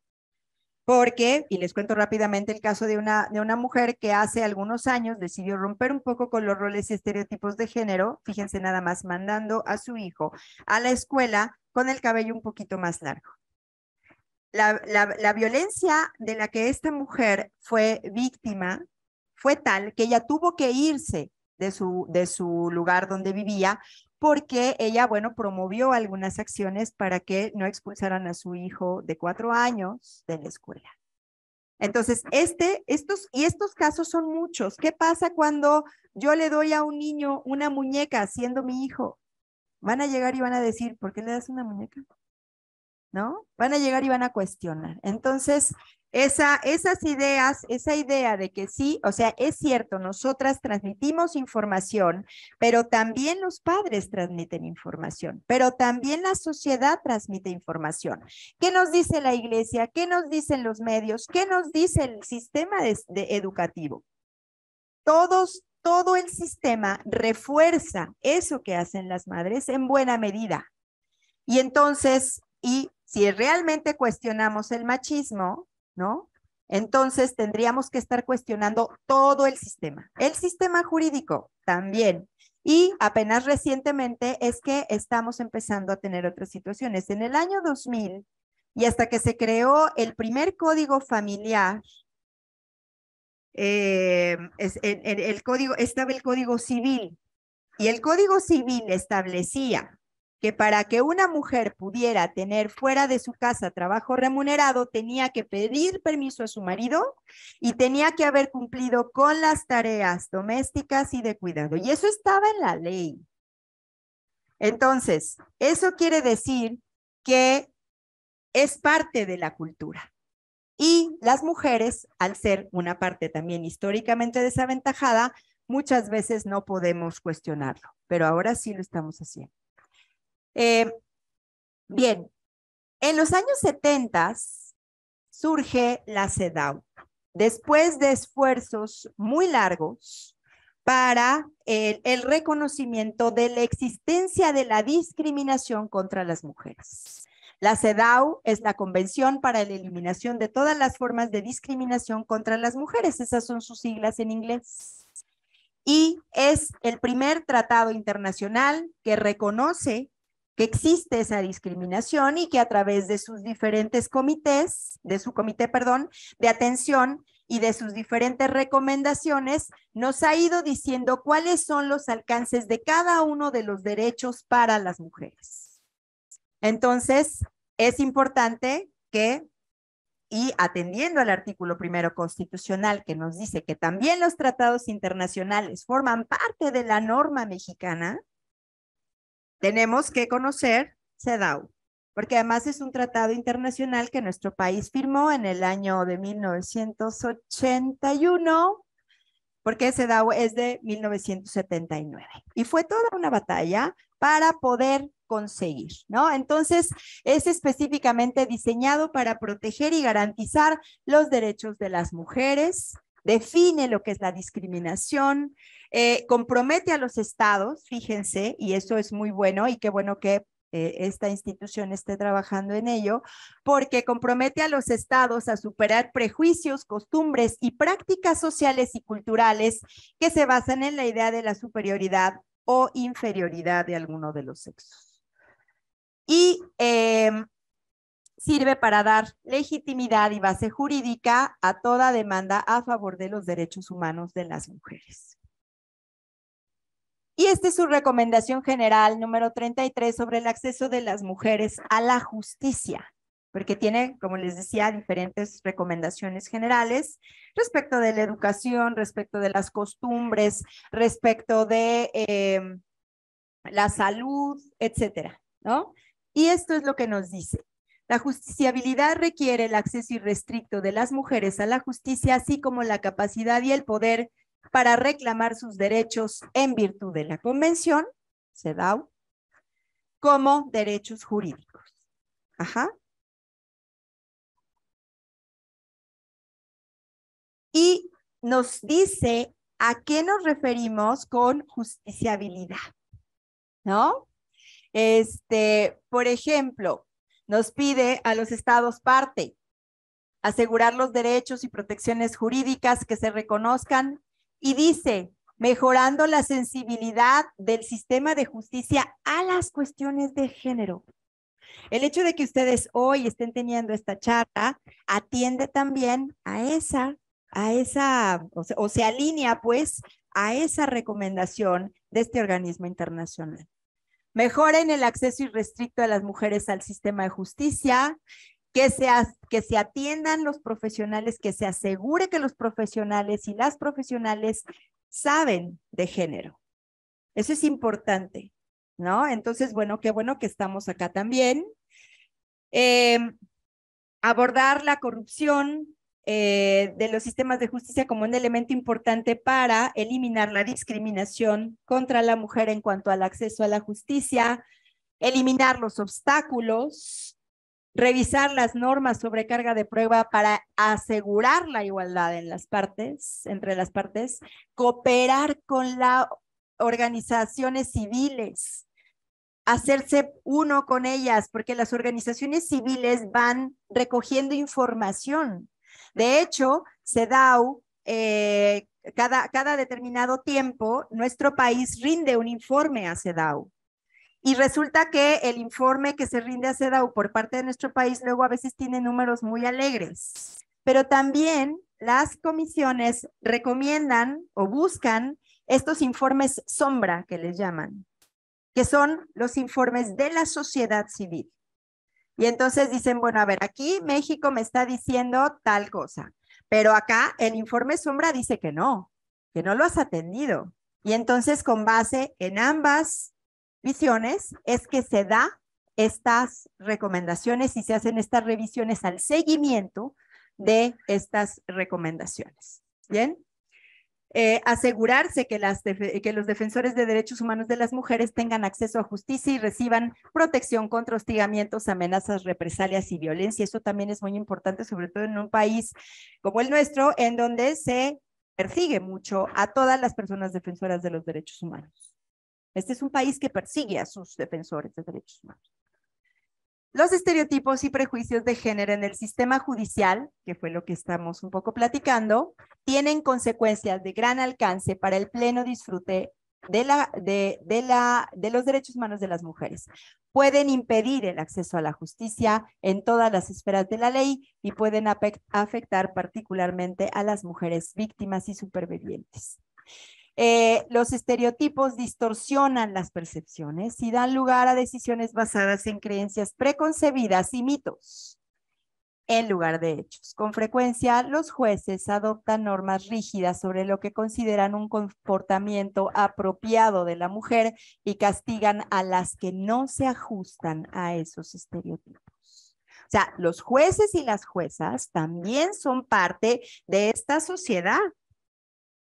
[SPEAKER 2] Porque, y les cuento rápidamente el caso de una, de una mujer que hace algunos años decidió romper un poco con los roles y estereotipos de género, fíjense nada más, mandando a su hijo a la escuela con el cabello un poquito más largo. La, la, violencia de la que esta mujer fue víctima fue tal que ella tuvo que irse de su, de su lugar donde vivía porque ella, bueno, promovió algunas acciones para que no expulsaran a su hijo de cuatro años de la escuela. Entonces, este, estos, y estos casos son muchos. ¿Qué pasa cuando yo le doy a un niño una muñeca siendo mi hijo? Van a llegar y van a decir, ¿por qué le das una muñeca? ¿No? Van a llegar y van a cuestionar. Entonces, esa, esas ideas, esa idea de que sí, o sea, es cierto, nosotras transmitimos información, pero también los padres transmiten información, pero también la sociedad transmite información. ¿Qué nos dice la iglesia? ¿Qué nos dicen los medios? ¿Qué nos dice el sistema educativo? Todos, todo el sistema refuerza eso que hacen las madres en buena medida. Y entonces, y si realmente cuestionamos el machismo, ¿no? Entonces tendríamos que estar cuestionando todo el sistema, el sistema jurídico también. Y apenas recientemente es que estamos empezando a tener otras situaciones. En el año 2000 y hasta que se creó el primer código familiar, eh, el código, estaba el código civil y el código civil establecía que para que una mujer pudiera tener fuera de su casa trabajo remunerado, tenía que pedir permiso a su marido y tenía que haber cumplido con las tareas domésticas y de cuidado. Y eso estaba en la ley. Entonces, eso quiere decir que es parte de la cultura. Y las mujeres, al ser una parte también históricamente desaventajada, muchas veces no podemos cuestionarlo, pero ahora sí lo estamos haciendo. Eh, bien, en los años 70 surge la CEDAW, después de esfuerzos muy largos para el, el, reconocimiento de la existencia de la discriminación contra las mujeres. La CEDAW es la Convención para la Eliminación de todas las formas de discriminación contra las mujeres. Esas son sus siglas en inglés. Y es el primer tratado internacional que reconoce que existe esa discriminación y que a través de sus diferentes comités, de su comité, perdón, de atención y de sus diferentes recomendaciones, nos ha ido diciendo cuáles son los alcances de cada uno de los derechos para las mujeres. Entonces, es importante que, y atendiendo al artículo primero constitucional que nos dice que también los tratados internacionales forman parte de la norma mexicana, tenemos que conocer CEDAW, porque además es un tratado internacional que nuestro país firmó en el año de 1981, porque CEDAW es de 1979. Y fue toda una batalla para poder conseguir, ¿no? Entonces, es específicamente diseñado para proteger y garantizar los derechos de las mujeres, define lo que es la discriminación, eh, compromete a los estados, fíjense, y eso es muy bueno y qué bueno que eh, esta institución esté trabajando en ello, porque compromete a los estados a superar prejuicios, costumbres y prácticas sociales y culturales que se basan en la idea de la superioridad o inferioridad de alguno de los sexos. Y em, sirve para dar legitimidad y base jurídica a toda demanda a favor de los derechos humanos de las mujeres. Y esta es su recomendación general número 33 sobre el acceso de las mujeres a la justicia, porque tiene, como les decía, diferentes recomendaciones generales respecto de la educación, respecto de las costumbres, respecto de em, la salud, etcétera, ¿no? Y esto es lo que nos dice. La justiciabilidad requiere el acceso irrestricto de las mujeres a la justicia, así como la capacidad y el poder para reclamar sus derechos en virtud de la convención, CEDAW, como derechos jurídicos. Ajá. Y nos dice a qué nos referimos con justiciabilidad, ¿no? Este, por ejemplo, nos pide a los estados parte asegurar los derechos y protecciones jurídicas que se reconozcan y dice, mejorando la sensibilidad del sistema de justicia a las cuestiones de género. El hecho de que ustedes hoy estén teniendo esta charla atiende también a esa, a esa, o, se alinea pues a esa recomendación de este organismo internacional. Mejoren el acceso irrestricto de las mujeres al sistema de justicia, que se, que se atiendan los profesionales, que se asegure que los profesionales y las profesionales saben de género. Eso es importante, ¿no? Entonces, bueno, qué bueno que estamos acá también. Em, abordar la corrupción eh, de los sistemas de justicia como un elemento importante para eliminar la discriminación contra la mujer en cuanto al acceso a la justicia, eliminar los obstáculos revisar las normas sobre carga de prueba para asegurar la igualdad en las partes, entre las partes, cooperar con las organizaciones civiles, hacerse uno con ellas, porque las organizaciones civiles van recogiendo información. De hecho, CEDAW, eh, cada, cada determinado tiempo, nuestro país rinde un informe a CEDAW y resulta que el informe que se rinde a CEDAW por parte de nuestro país luego a veces tiene números muy alegres, pero también las comisiones recomiendan o buscan estos informes sombra que les llaman, que son los informes de la sociedad civil. Y entonces dicen, bueno, a ver, aquí México me está diciendo tal cosa, pero acá el informe sombra dice que no, que no lo has atendido. Y entonces con base en ambas visiones es que se da estas recomendaciones y se hacen estas revisiones al seguimiento de estas recomendaciones. Bien. Eh, asegurarse que, las que los defensores de derechos humanos de las mujeres tengan acceso a justicia y reciban protección contra hostigamientos, amenazas, represalias y violencia. Eso también es muy importante, sobre todo en un país como el nuestro, en donde se persigue mucho a todas las personas defensoras de los derechos humanos. Este es un país que persigue a sus defensores de derechos humanos. Los estereotipos y prejuicios de género en el sistema judicial, que fue lo que estamos un poco platicando, tienen consecuencias de gran alcance para el pleno disfrute de, la, de, la, de los derechos humanos de las mujeres. Pueden impedir el acceso a la justicia en todas las esferas de la ley y pueden afectar particularmente a las mujeres víctimas y supervivientes. Eh, los estereotipos distorsionan las percepciones y dan lugar a decisiones basadas en creencias preconcebidas y mitos en lugar de hechos. Con frecuencia, los jueces adoptan normas rígidas sobre lo que consideran un comportamiento apropiado de la mujer y castigan a las que no se ajustan a esos estereotipos. O sea, los jueces y las juezas también son parte de esta sociedad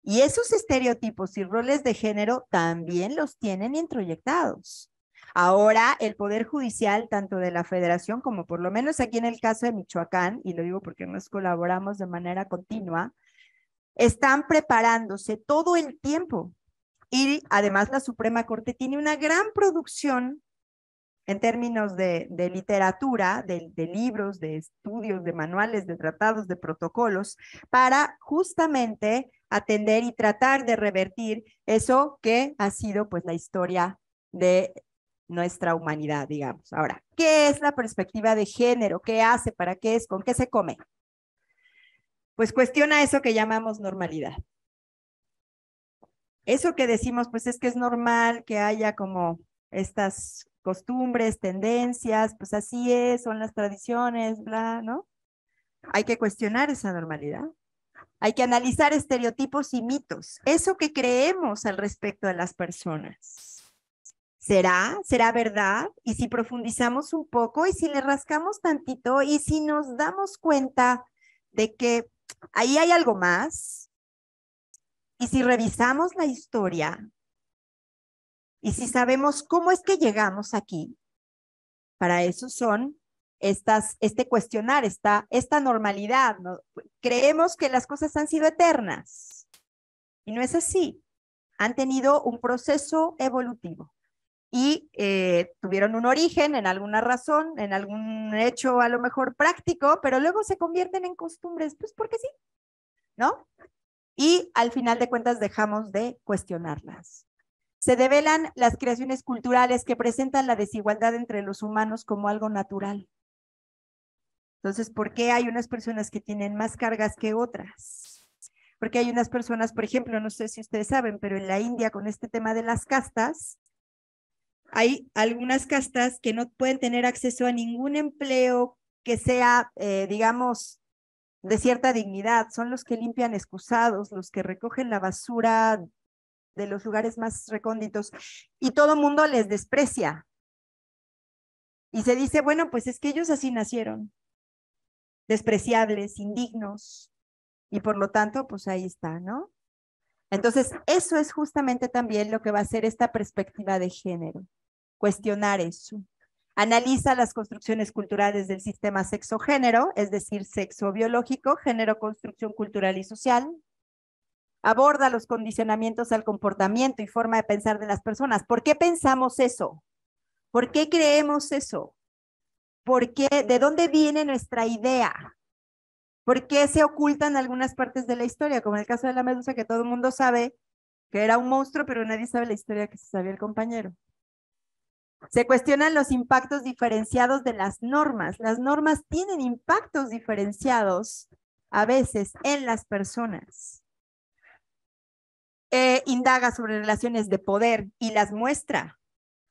[SPEAKER 2] y esos estereotipos y roles de género también los tienen introyectados. Ahora, el Poder Judicial, tanto de la Federación como por lo menos aquí en el caso de Michoacán, y lo digo porque nos colaboramos de manera continua, están preparándose todo el tiempo. Y además la Suprema Corte tiene una gran producción en términos de, literatura, de, libros, de estudios, de manuales, de tratados, de protocolos, para justamente atender y tratar de revertir eso que ha sido pues la historia de nuestra humanidad, digamos. Ahora, ¿qué es la perspectiva de género? ¿Qué hace? ¿Para qué es? ¿Con qué se come? Pues cuestiona eso que llamamos normalidad. Eso que decimos, pues es que es normal que haya como estas costumbres, tendencias, pues así es, son las tradiciones, bla, ¿no? Hay que cuestionar esa normalidad. Hay que analizar estereotipos y mitos, eso que creemos al respecto de las personas. ¿Será? ¿Será verdad? Y si profundizamos un poco y si le rascamos tantito y si nos damos cuenta de que ahí hay algo más, y si revisamos la historia, y si sabemos cómo es que llegamos aquí, para eso son estas, este cuestionar, esta, esta normalidad. Creemos que las cosas han sido eternas y no es así. Han tenido un proceso evolutivo y eh, tuvieron un origen en alguna razón, en algún hecho a lo mejor práctico, pero luego se convierten en costumbres, pues porque sí, ¿no? Y al final de cuentas dejamos de cuestionarlas. Se develan las creaciones culturales que presentan la desigualdad entre los humanos como algo natural. Entonces, ¿por qué hay unas personas que tienen más cargas que otras? Porque hay unas personas, por ejemplo, no sé si ustedes saben, pero en la India con este tema de las castas, hay algunas castas que no pueden tener acceso a ningún empleo que sea, eh, digamos, de cierta dignidad. Son los que limpian excusados, los que recogen la basura de los lugares más recónditos y todo mundo les desprecia. Y se dice, bueno, pues es que ellos así nacieron, despreciables, indignos, y por lo tanto, pues ahí está, ¿no? Entonces, eso es justamente también lo que va a ser esta perspectiva de género, cuestionar eso. Analiza las construcciones culturales del sistema sexo-género, es decir, sexo biológico, género, construcción cultural y social, aborda los condicionamientos al comportamiento y forma de pensar de las personas. ¿Por qué pensamos eso? ¿Por qué creemos eso? ¿Por qué? ¿De dónde viene nuestra idea? ¿Por qué se ocultan algunas partes de la historia? Como el caso de la medusa, que todo el mundo sabe que era un monstruo, pero nadie sabe la historia que se sabía el compañero. Se cuestionan los impactos diferenciados de las normas. Las normas tienen impactos diferenciados a veces en las personas. Eh, indaga sobre relaciones de poder y las muestra.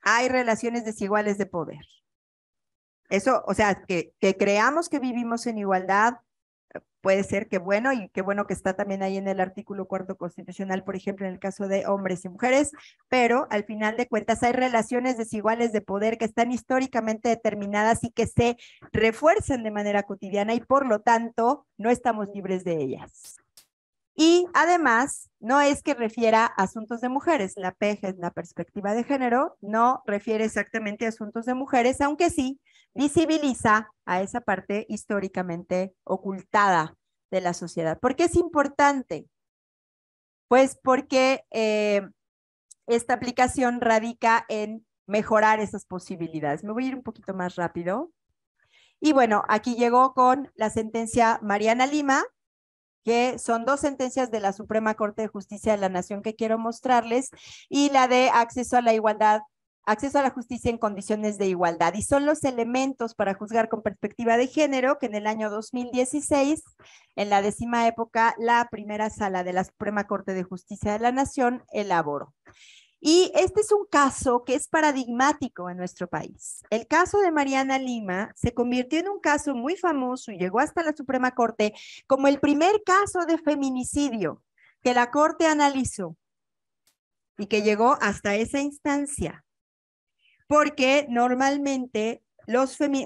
[SPEAKER 2] Hay relaciones desiguales de poder. Eso, o sea, que, creamos que vivimos en igualdad, puede ser que bueno y qué bueno que está también ahí en el artículo cuarto constitucional, por ejemplo, en el caso de hombres y mujeres, pero al final de cuentas hay relaciones desiguales de poder que están históricamente determinadas y que se refuerzan de manera cotidiana y por lo tanto no estamos libres de ellas. Y además, no es que refiera a asuntos de mujeres, la PEG es la perspectiva de género, no refiere exactamente a asuntos de mujeres, aunque sí visibiliza a esa parte históricamente ocultada de la sociedad. ¿Por qué es importante? Pues porque eh, esta aplicación radica en mejorar esas posibilidades. Me voy a ir un poquito más rápido. Y bueno, aquí llegó con la sentencia Mariana Lima, que son dos sentencias de la Suprema Corte de Justicia de la Nación que quiero mostrarles, y la de acceso a la igualdad, acceso a la justicia en condiciones de igualdad. Y son los elementos para juzgar con perspectiva de género que en el año 2016, en la décima época, la primera sala de la Suprema Corte de Justicia de la Nación elaboró. Y este es un caso que es paradigmático en nuestro país. El caso de Mariana Lima se convirtió en un caso muy famoso y llegó hasta la Suprema Corte como el primer caso de feminicidio que la Corte analizó y que llegó hasta esa instancia. Porque normalmente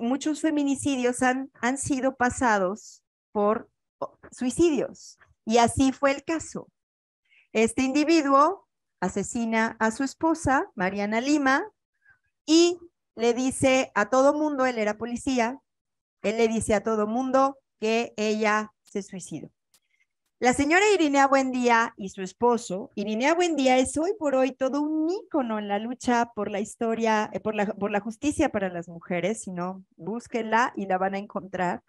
[SPEAKER 2] muchos feminicidios han, han sido pasados por suicidios. Y así fue el caso. Este individuo asesina a su esposa, Mariana Lima, y le dice a todo mundo, él era policía, él le dice a todo mundo que ella se suicidó. La señora Irinea Buendía y su esposo, Irinea Buendía es hoy por hoy todo un ícono en la lucha por la historia, eh, por la, por la justicia para las mujeres, si no, búsquenla y la van a encontrar.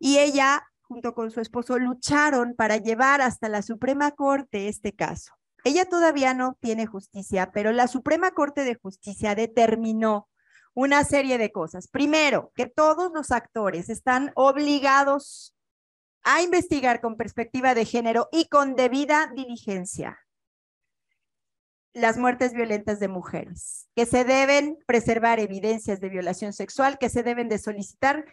[SPEAKER 2] Y ella, junto con su esposo, lucharon para llevar hasta la Suprema Corte este caso. Ella todavía no tiene justicia, pero la Suprema Corte de Justicia determinó una serie de cosas. Primero, que todos los actores están obligados a investigar con perspectiva de género y con debida diligencia las muertes violentas de mujeres, que se deben preservar evidencias de violación sexual, que se deben de solicitar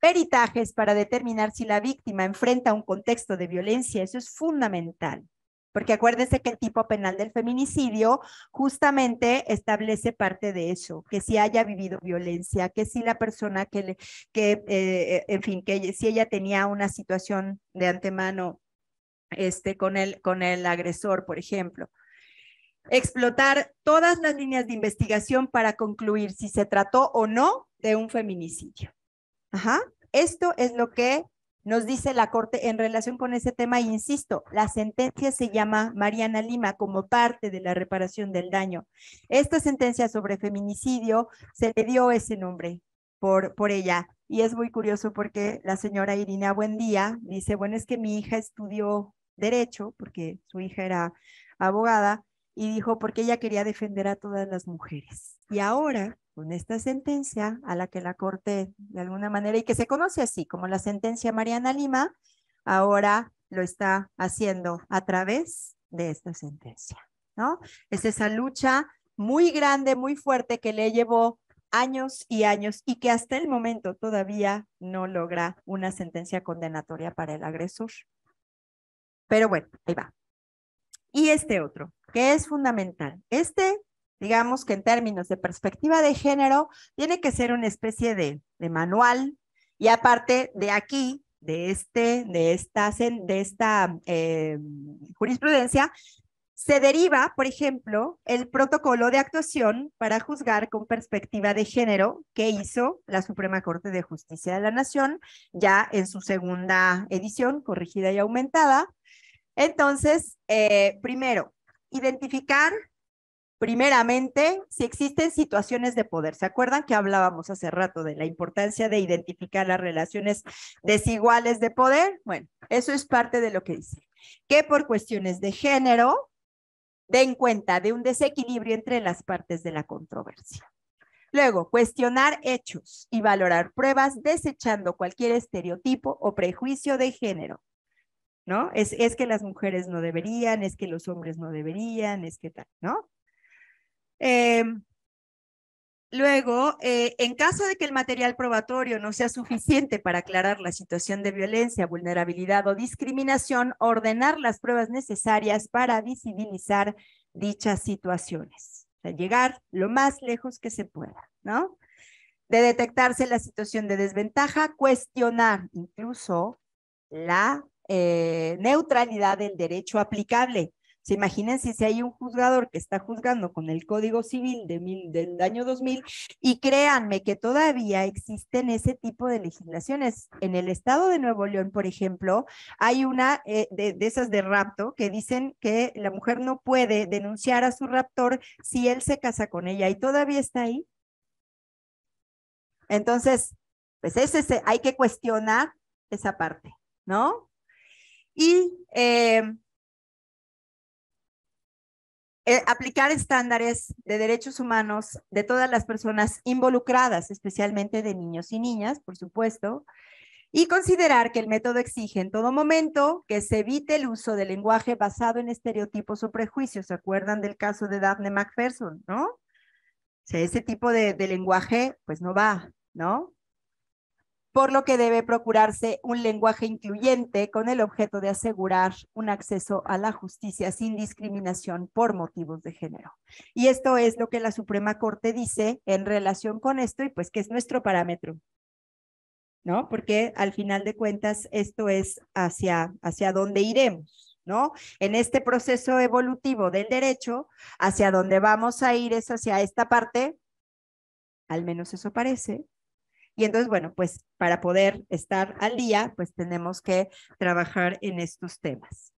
[SPEAKER 2] peritajes para determinar si la víctima enfrenta un contexto de violencia. Eso es fundamental. Porque acuérdense que el tipo penal del feminicidio justamente establece parte de eso, que si haya vivido violencia, que si la persona que, le, que eh, en fin, que si ella tenía una situación de antemano este, con, el, con el agresor, por ejemplo. Explotar todas las líneas de investigación para concluir si se trató o no de un feminicidio. Ajá. Esto es lo que nos dice la Corte en relación con ese tema, insisto, la sentencia se llama Mariana Lima como parte de la reparación del daño. Esta sentencia sobre feminicidio se le dio ese nombre por, por ella. Y es muy curioso porque la señora Irina Buendía dice, bueno, es que mi hija estudió derecho, porque su hija era abogada, y dijo, porque ella quería defender a todas las mujeres. Y ahora con esta sentencia a la que la Corte, de alguna manera, y que se conoce así como la sentencia Mariana Lima, ahora lo está haciendo a través de esta sentencia, ¿no? Es esa lucha muy grande, muy fuerte que le llevó años y años y que hasta el momento todavía no logra una sentencia condenatoria para el agresor. Pero bueno, ahí va. Y este otro, que es fundamental. Este digamos que en términos de perspectiva de género, tiene que ser una especie de, manual y aparte de aquí, de, este, de esta, de esta eh, jurisprudencia, se deriva, por ejemplo, el protocolo de actuación para juzgar con perspectiva de género que hizo la Suprema Corte de Justicia de la Nación ya en su segunda edición, corregida y aumentada. Entonces, eh, primero, identificar Primeramente, si existen situaciones de poder. ¿Se acuerdan que hablábamos hace rato de la importancia de identificar las relaciones desiguales de poder? Bueno, eso es parte de lo que dice. Que por cuestiones de género den cuenta de un desequilibrio entre las partes de la controversia. Luego, cuestionar hechos y valorar pruebas desechando cualquier estereotipo o prejuicio de género. ¿No? Es, es que las mujeres no deberían, es que los hombres no deberían, es que tal, ¿no? Em, Luego, eh, en caso de que el material probatorio no sea suficiente para aclarar la situación de violencia, vulnerabilidad o discriminación, ordenar las pruebas necesarias para visibilizar dichas situaciones. Llegar lo más lejos que se pueda, ¿no? De detectarse la situación de desventaja, cuestionar incluso la eh, neutralidad del derecho aplicable se imagínense si hay un juzgador que está juzgando con el Código Civil de del año 2000 y créanme que todavía existen ese tipo de legislaciones. En el estado de Nuevo León, por ejemplo, hay una eh, de, esas de rapto que dicen que la mujer no puede denunciar a su raptor si él se casa con ella y todavía está ahí. Entonces, pues hay que cuestionar esa parte, ¿no? Y eh, eh, aplicar estándares de derechos humanos de todas las personas involucradas, especialmente de niños y niñas, por supuesto, y considerar que el método exige en todo momento que se evite el uso del lenguaje basado en estereotipos o prejuicios. ¿Se acuerdan del caso de Daphne McPherson, no? O sea, ese tipo de, de lenguaje, pues no va, ¿no? Por lo que debe procurarse un lenguaje incluyente con el objeto de asegurar un acceso a la justicia sin discriminación por motivos de género. Y esto es lo que la Suprema Corte dice en relación con esto y pues que es nuestro parámetro. ¿No? Porque al final de cuentas esto es hacia hacia dónde iremos. ¿no? En este proceso evolutivo del derecho, hacia dónde vamos a ir es hacia esta parte, al menos eso parece, y entonces, bueno, pues para poder estar al día, pues tenemos que trabajar en estos temas.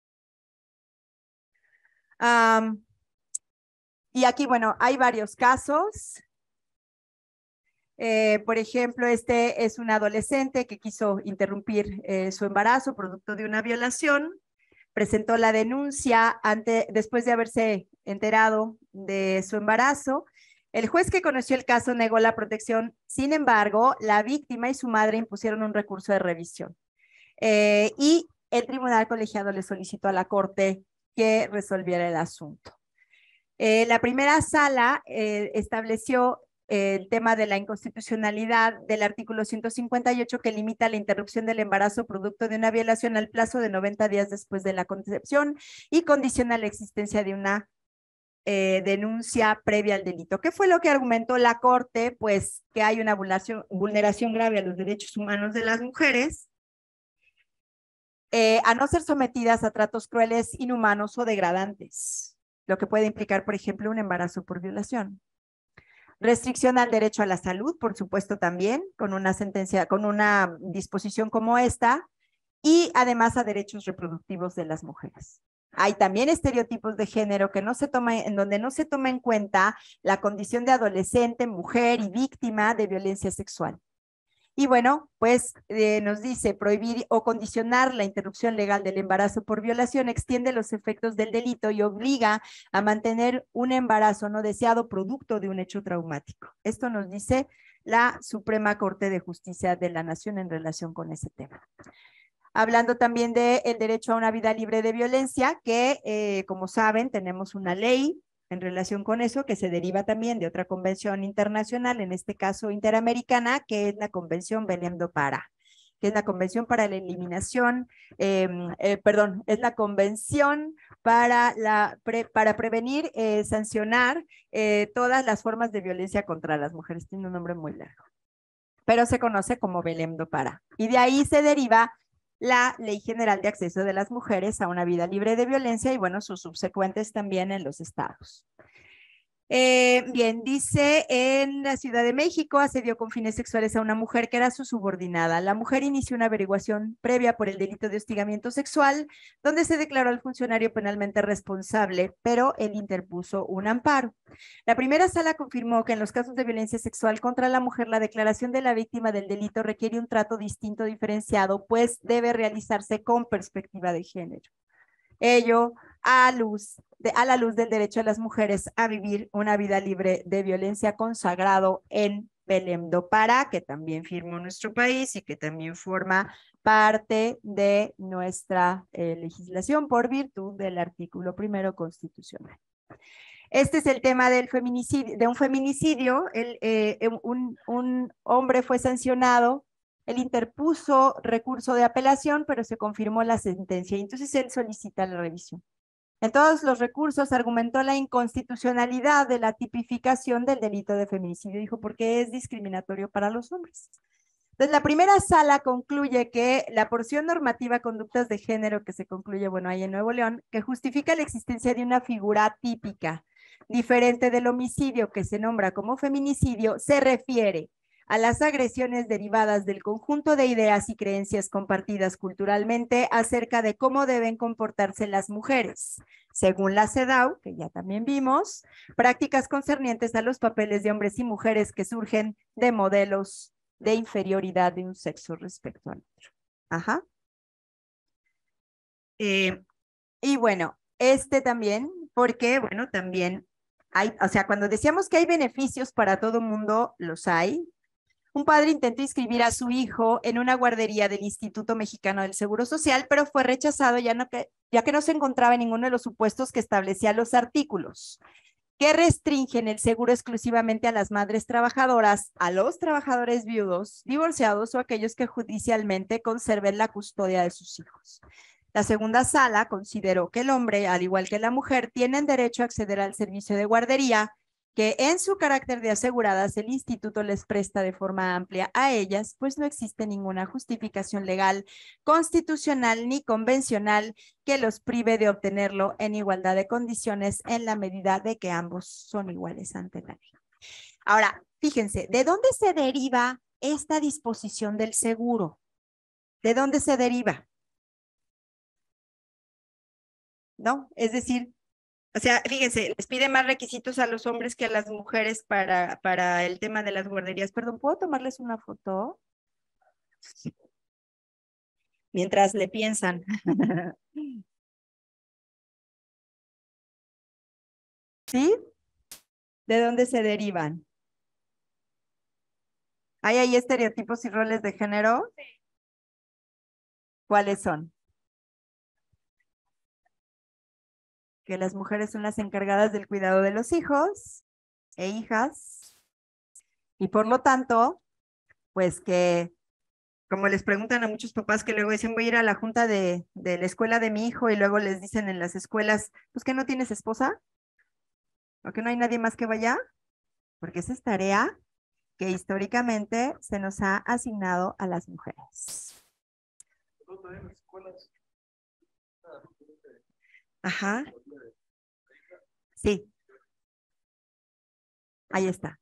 [SPEAKER 2] y aquí, bueno, hay varios casos. Eh, por ejemplo, este es un adolescente que quiso interrumpir eh, su embarazo producto de una violación. Presentó la denuncia ante, después de haberse enterado de su embarazo el juez que conoció el caso negó la protección, sin embargo, la víctima y su madre impusieron un recurso de revisión. Eh, y el tribunal colegiado le solicitó a la corte que resolviera el asunto. Eh, la primera sala eh, estableció el tema de la inconstitucionalidad del artículo 158 que limita la interrupción del embarazo producto de una violación al plazo de 90 días después de la concepción y condiciona la existencia de una eh, denuncia previa al delito. ¿Qué fue lo que argumentó la Corte? Pues que hay una vulneración, grave a los derechos humanos de las mujeres, eh, a no ser sometidas a tratos crueles, inhumanos o degradantes, lo que puede implicar, por ejemplo, un embarazo por violación. Restricción al derecho a la salud, por supuesto, también, con una sentencia, con una disposición como esta, y además a derechos reproductivos de las mujeres. Hay también estereotipos de género que no se toma, en donde no se toma en cuenta la condición de adolescente, mujer y víctima de violencia sexual. Y bueno, pues eh, nos dice prohibir o condicionar la interrupción legal del embarazo por violación extiende los efectos del delito y obliga a mantener un embarazo no deseado producto de un hecho traumático. Esto nos dice la Suprema Corte de Justicia de la Nación en relación con ese tema hablando también del derecho a una vida libre de violencia, que eh, como saben tenemos una ley en relación con eso que se deriva también de otra convención internacional, en este caso interamericana, que es la Convención Belém do Pará que es la Convención para la Eliminación, em, eh, perdón, es la Convención para, la para prevenir, eh, sancionar todas las formas de violencia contra las mujeres. Tiene un nombre muy largo, pero se conoce como Belém do Pará. Y de ahí se deriva la Ley General de Acceso de las Mujeres a una Vida Libre de Violencia y, bueno, sus subsecuentes también en los estados. Eh, bien, dice en la Ciudad de México asedió con fines sexuales a una mujer que era su subordinada. La mujer inició una averiguación previa por el delito de hostigamiento sexual, donde se declaró al funcionario penalmente responsable, pero él interpuso un amparo. La primera sala confirmó que en los casos de violencia sexual contra la mujer, la declaración de la víctima del delito requiere un trato distinto, diferenciado, pues debe realizarse con perspectiva de género. Ello a, luz a la luz del derecho de las mujeres a vivir una vida libre de violencia consagrado en Belém do Pará, que también firmó nuestro país y que también forma parte de nuestra eh, legislación por virtud del artículo primero constitucional. Este es el tema del feminicidio, de un feminicidio. El, eh, un, un hombre fue sancionado él interpuso recurso de apelación, pero se confirmó la sentencia y entonces él solicita la revisión. En todos los recursos argumentó la inconstitucionalidad de la tipificación del delito de feminicidio, dijo, porque es discriminatorio para los hombres. Entonces, la primera sala concluye que la porción normativa conductas de género que se concluye, bueno, ahí en Nuevo León, que justifica la existencia de una figura típica, diferente del homicidio que se nombra como feminicidio, se refiere a las agresiones derivadas del conjunto de ideas y creencias compartidas culturalmente acerca de cómo deben comportarse las mujeres. Según la CEDAW, que ya también vimos, prácticas concernientes a los papeles de hombres y mujeres que surgen de modelos de inferioridad de un sexo respecto al otro. Ajá. Eh, y bueno, este también, porque, bueno, también hay, o sea, cuando decíamos que hay beneficios para todo mundo, los hay, un padre intentó inscribir a su hijo en una guardería del Instituto Mexicano del Seguro Social, pero fue rechazado ya, que, ya que no se encontraba en ninguno de los supuestos que establecían los artículos que restringen el seguro exclusivamente a las madres trabajadoras, a los trabajadores viudos, divorciados o aquellos que judicialmente conserven la custodia de sus hijos. La segunda sala consideró que el hombre, al igual que la mujer, tienen derecho a acceder al servicio de guardería que en su carácter de aseguradas el instituto les presta de forma amplia a ellas, pues no existe ninguna justificación legal, constitucional ni convencional que los prive de obtenerlo en igualdad de condiciones en la medida de que ambos son iguales ante la ley. Ahora, fíjense, ¿de dónde se deriva esta disposición del seguro? ¿De dónde se deriva? ¿No? Es decir, o sea, fíjense, les pide más requisitos a los hombres que a las mujeres para, para el tema de las guarderías. Perdón, ¿puedo tomarles una foto? Mientras le piensan. ¿Sí? ¿De dónde se derivan? ¿Hay ahí estereotipos y roles de género? ¿Cuáles son? Que las mujeres son las encargadas del cuidado de los hijos e hijas y por lo tanto, pues que como les preguntan a muchos papás que luego dicen voy a ir a la junta de, de la escuela de mi hijo y luego les dicen en las escuelas, pues que no tienes esposa o que no hay nadie más que vaya, porque esa es tarea que históricamente se nos ha asignado a las mujeres. Ajá. Sí. Ahí está.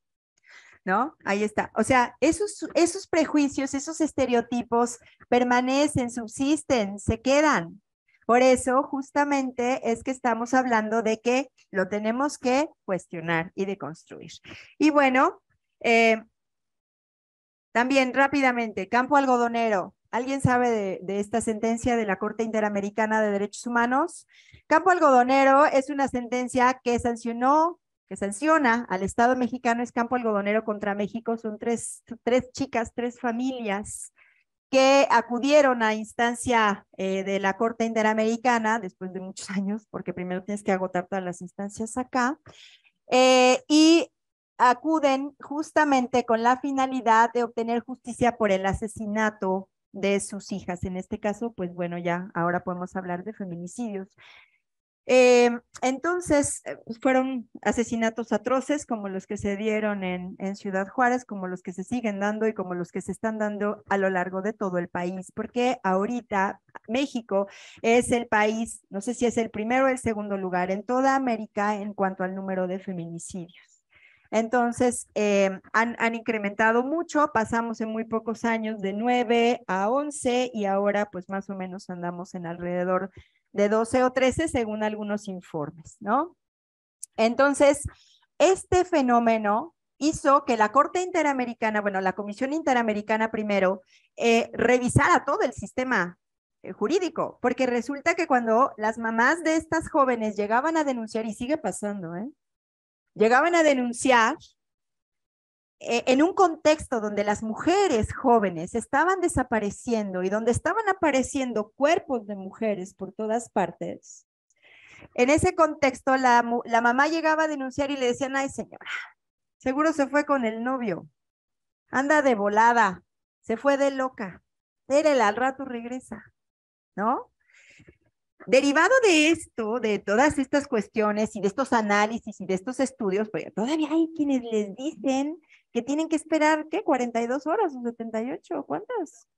[SPEAKER 2] ¿No? Ahí está. O sea, esos, esos prejuicios, esos estereotipos permanecen, subsisten, se quedan. Por eso, justamente, es que estamos hablando de que lo tenemos que cuestionar y de construir. Y bueno, eh, también rápidamente, campo algodonero. ¿Alguien sabe de, esta sentencia de la Corte Interamericana de Derechos Humanos? Campo Algodonero es una sentencia que sancionó, que sanciona al Estado mexicano, es Campo Algodonero contra México. Son tres, tres chicas, tres familias que acudieron a instancia eh, de la Corte Interamericana después de muchos años, porque primero tienes que agotar todas las instancias acá, eh, y acuden justamente con la finalidad de obtener justicia por el asesinato de sus hijas. En este caso, pues bueno, ya ahora podemos hablar de feminicidios. Em, entonces, eh, fueron asesinatos atroces como los que se dieron en, en, Ciudad Juárez, como los que se siguen dando y como los que se están dando a lo largo de todo el país, porque ahorita México es el país, no sé si es el primero o el segundo lugar en toda América en cuanto al número de feminicidios. Entonces, eh, han, han, incrementado mucho, pasamos en muy pocos años de 9 a 11 y ahora pues más o menos andamos en alrededor de 12 o 13 según algunos informes, ¿no? Entonces, este fenómeno hizo que la Corte Interamericana, bueno, la Comisión Interamericana primero, eh, revisara todo el sistema eh, jurídico, porque resulta que cuando las mamás de estas jóvenes llegaban a denunciar, y sigue pasando, ¿eh? Llegaban a denunciar eh, en un contexto donde las mujeres jóvenes estaban desapareciendo y donde estaban apareciendo cuerpos de mujeres por todas partes, en ese contexto, la, mamá llegaba a denunciar y le decían, ay señora, seguro se fue con el novio, anda de volada, se fue de loca, Érele, al rato regresa, ¿no? Derivado de esto, de todas estas cuestiones y de estos análisis y de estos estudios, pues todavía hay quienes les dicen que tienen que esperar, ¿qué? 42 horas o 78, ¿cuántas?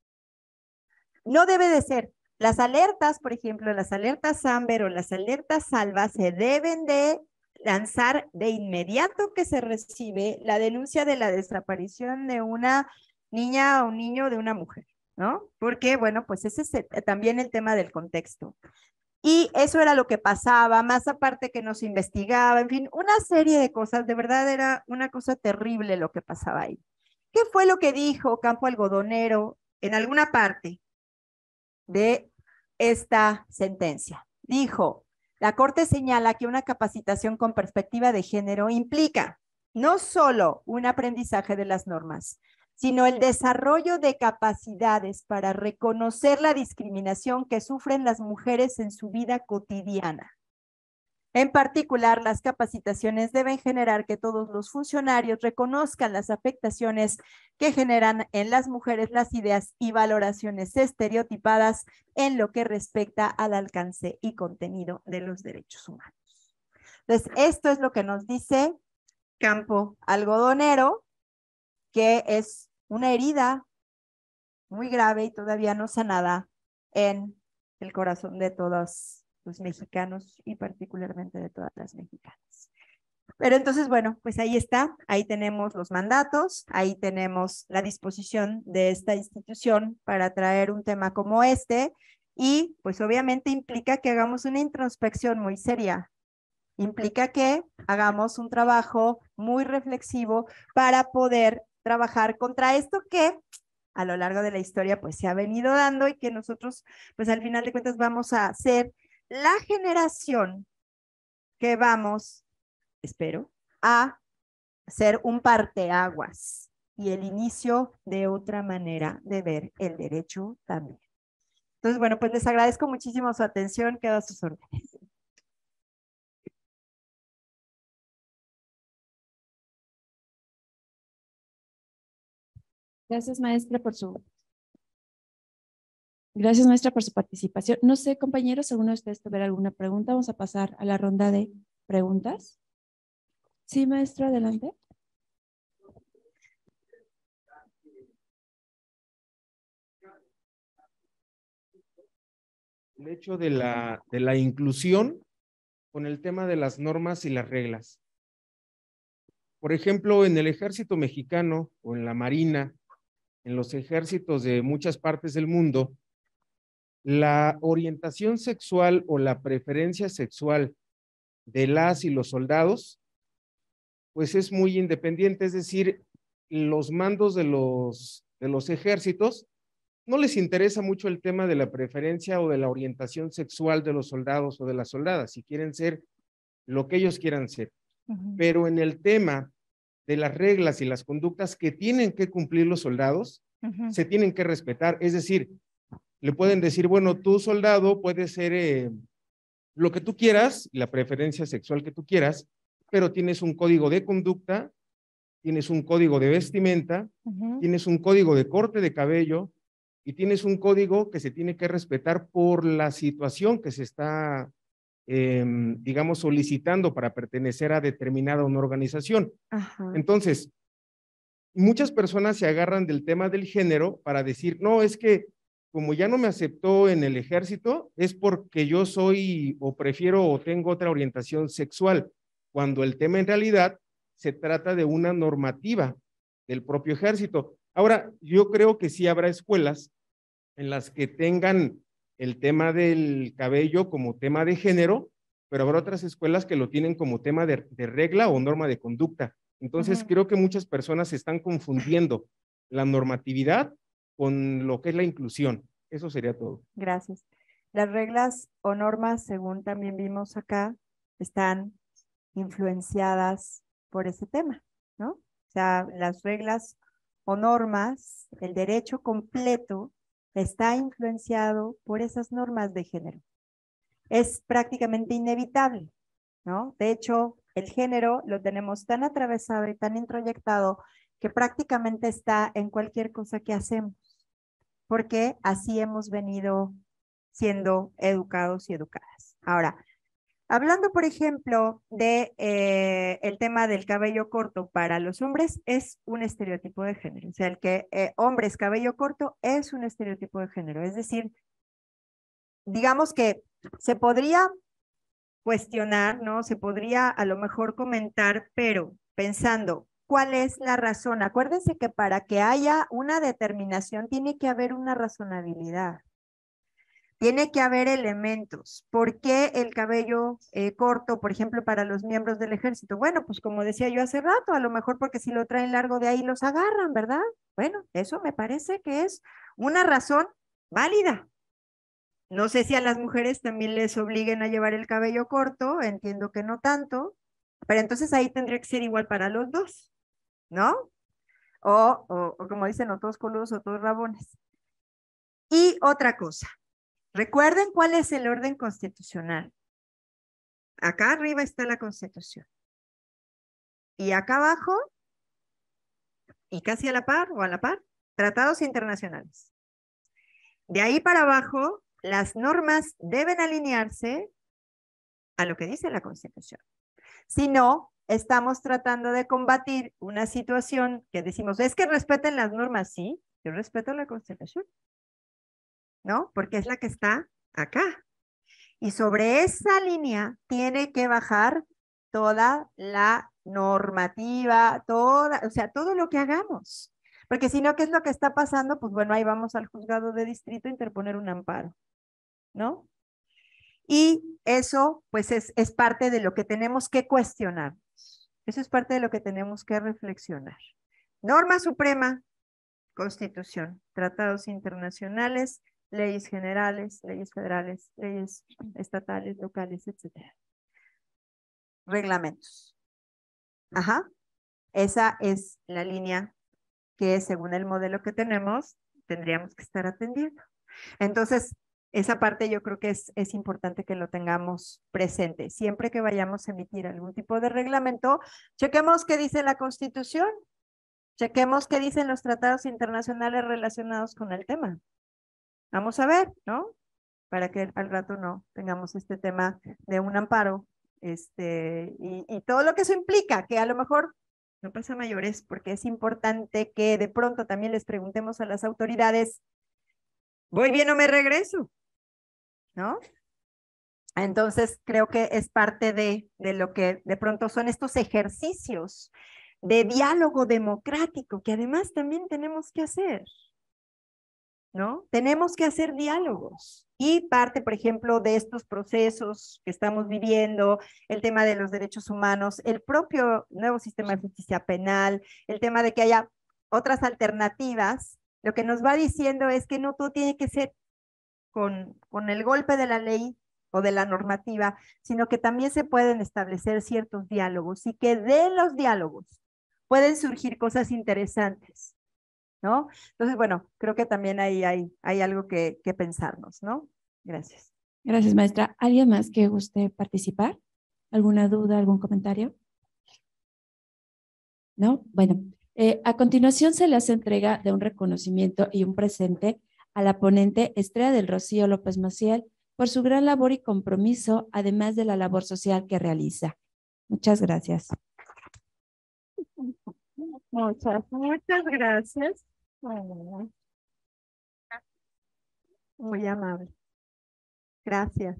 [SPEAKER 2] No debe de ser. Las alertas, por ejemplo, las alertas Amber o las alertas Salva se deben de lanzar de inmediato que se recibe la denuncia de la desaparición de una niña o un niño de una mujer, ¿no? Porque, bueno, pues ese es también el tema del contexto. Y eso era lo que pasaba, más aparte que nos investigaba, en fin, una serie de cosas, de verdad era una cosa terrible lo que pasaba ahí. ¿Qué fue lo que dijo Campo Algodonero en alguna parte de esta sentencia? Dijo, la Corte señala que una capacitación con perspectiva de género implica no solo un aprendizaje de las normas, sino el desarrollo de capacidades para reconocer la discriminación que sufren las mujeres en su vida cotidiana. En particular, las capacitaciones deben generar que todos los funcionarios reconozcan las afectaciones que generan en las mujeres las ideas y valoraciones estereotipadas en lo que respecta al alcance y contenido de los derechos humanos. Entonces, esto es lo que nos dice Campo Algodonero, que es una herida muy grave y todavía no sanada en el corazón de todos los mexicanos y particularmente de todas las mexicanas. Pero entonces, bueno, pues ahí está, ahí tenemos los mandatos, ahí tenemos la disposición de esta institución para traer un tema como este y pues obviamente implica que hagamos una introspección muy seria, implica que hagamos un trabajo muy reflexivo para poder trabajar contra esto que a lo largo de la historia pues se ha venido dando y que nosotros pues al final de cuentas vamos a ser la generación que vamos, espero, a ser un parteaguas y el inicio de otra manera de ver el derecho también. Entonces, bueno, pues les agradezco muchísimo su atención, quedo a sus órdenes.
[SPEAKER 1] Gracias, maestra, por su... Gracias, maestra, por su participación. No sé, compañeros, ¿alguno de ustedes tuviera alguna pregunta? Vamos a pasar a la ronda de preguntas. Sí, maestra, adelante.
[SPEAKER 4] El hecho de la, de la inclusión con el tema de las normas y las reglas. Por ejemplo, en el ejército mexicano o en la marina, en los ejércitos de muchas partes del mundo, la orientación sexual o la preferencia sexual de las y los soldados, pues es muy independiente, es decir, los mandos de los, de los ejércitos no les interesa mucho el tema de la preferencia o de la orientación sexual de los soldados o de las soldadas, si quieren ser lo que ellos quieran ser. Pero en el tema de las reglas y las conductas que tienen que cumplir los soldados, se tienen que respetar. Es decir, le pueden decir, bueno, tú soldado puedes ser eh, lo que tú quieras, la preferencia sexual que tú quieras, pero tienes un código de conducta, tienes un código de vestimenta, tienes un código de corte de cabello y tienes un código que se tiene que respetar por la situación que se está Em, digamos, solicitando para pertenecer a determinada una organización. Entonces, muchas personas se agarran del tema del género para decir, no, es que como ya no me aceptó en el ejército, es porque yo soy o prefiero o tengo otra orientación sexual, cuando el tema en realidad se trata de una normativa del propio ejército. Ahora, yo creo que sí habrá escuelas en las que tengan el tema del cabello como tema de género, pero habrá otras escuelas que lo tienen como tema de, regla o norma de conducta. Entonces, creo que muchas personas están confundiendo la normatividad con lo que es la inclusión. Eso sería todo.
[SPEAKER 2] Gracias. Las reglas o normas, según también vimos acá, están influenciadas por ese tema, ¿no? O sea, las reglas o normas, el derecho completo está influenciado por esas normas de género. es prácticamente inevitable, ¿no? De hecho, el género lo tenemos tan atravesado y tan introyectado que prácticamente está en cualquier cosa que hacemos, porque así hemos venido siendo educados y educadas. Ahora, hablando, por ejemplo, de eh, el tema del cabello corto para los hombres, es un estereotipo de género. O sea, el que eh, hombres cabello corto es un estereotipo de género. Es decir, digamos que se podría cuestionar, ¿no? Se podría a lo mejor comentar, pero pensando, ¿cuál es la razón? Acuérdense que para que haya una determinación tiene que haber una razonabilidad. Tiene que haber elementos. ¿Por qué el cabello eh, corto, por ejemplo, para los miembros del ejército? Bueno, pues como decía yo hace rato, a lo mejor porque si lo traen largo de ahí los agarran, ¿verdad? Bueno, eso me parece que es una razón válida. No sé si a las mujeres también les obliguen a llevar el cabello corto, entiendo que no tanto, pero entonces ahí tendría que ser igual para los dos, ¿no? O, o, como dicen, o todos coludos o todos rabones. Y otra cosa, recuerden cuál es el orden constitucional. Acá arriba está la constitución. Y acá abajo, y casi a la par o a la par, tratados internacionales. De ahí para abajo las normas deben alinearse a lo que dice la Constitución. Si no, estamos tratando de combatir una situación que decimos, es que respeten las normas, sí, yo respeto la Constitución, ¿no? Porque es la que está acá. Y sobre esa línea tiene que bajar toda la normativa, toda, o sea, todo lo que hagamos. Porque si no, ¿qué es lo que está pasando? Pues bueno, ahí vamos al juzgado de distrito a interponer un amparo. ¿no? Y eso, pues, es, es parte de lo que tenemos que cuestionar. Eso es parte de lo que tenemos que reflexionar. Norma suprema, constitución, tratados internacionales, leyes generales, leyes federales, leyes estatales, locales, etc. Reglamentos. Ajá. Esa es la línea que según el modelo que tenemos tendríamos que estar atendiendo. Entonces, esa parte yo creo que es, es importante que lo tengamos presente. Siempre que vayamos a emitir algún tipo de reglamento, chequemos qué dice la Constitución, chequemos qué dicen los tratados internacionales relacionados con el tema. Vamos a ver, ¿no? Para que al rato no tengamos este tema de un amparo este, y, todo lo que eso implica, que a lo mejor no pasa mayores, porque es importante que de pronto también les preguntemos a las autoridades, ¿voy bien o me regreso? ¿no? Entonces, creo que es parte de, de lo que de pronto son estos ejercicios de diálogo democrático que además también tenemos que hacer, ¿no? Tenemos que hacer diálogos. Y parte, por ejemplo, de estos procesos que estamos viviendo, el tema de los derechos humanos, el propio nuevo sistema de justicia penal, el tema de que haya otras alternativas, lo que nos va diciendo es que no todo tiene que ser con, con el golpe de la ley o de la normativa, sino que también se pueden establecer ciertos diálogos y que de los diálogos pueden surgir cosas interesantes, ¿no? Entonces, bueno, creo que también ahí hay, hay algo que, que pensarnos, ¿no? Gracias.
[SPEAKER 1] Gracias, maestra. ¿Alguien más que guste participar? ¿Alguna duda, algún comentario? ¿No? Bueno, eh, a continuación se le hace entrega de un reconocimiento y un presente a la ponente Estrella del Rocío López Maciel por su gran labor y compromiso, además de la labor social que realiza. Muchas gracias.
[SPEAKER 2] Muchas, muchas gracias. Muy amable. Gracias.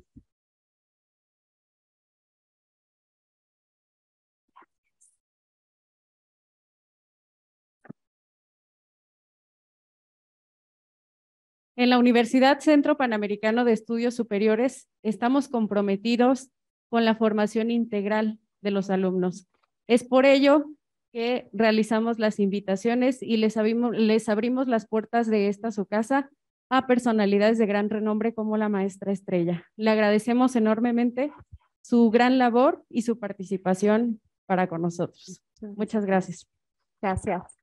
[SPEAKER 5] En la Universidad Centro Panamericano de Estudios Superiores estamos comprometidos con la formación integral de los alumnos. Es por ello que realizamos las invitaciones y les abrimos, les abrimos las puertas de esta su casa a personalidades de gran renombre como la maestra Estrella. Le agradecemos enormemente su gran labor y su participación para con nosotros. Muchas gracias.
[SPEAKER 2] Gracias.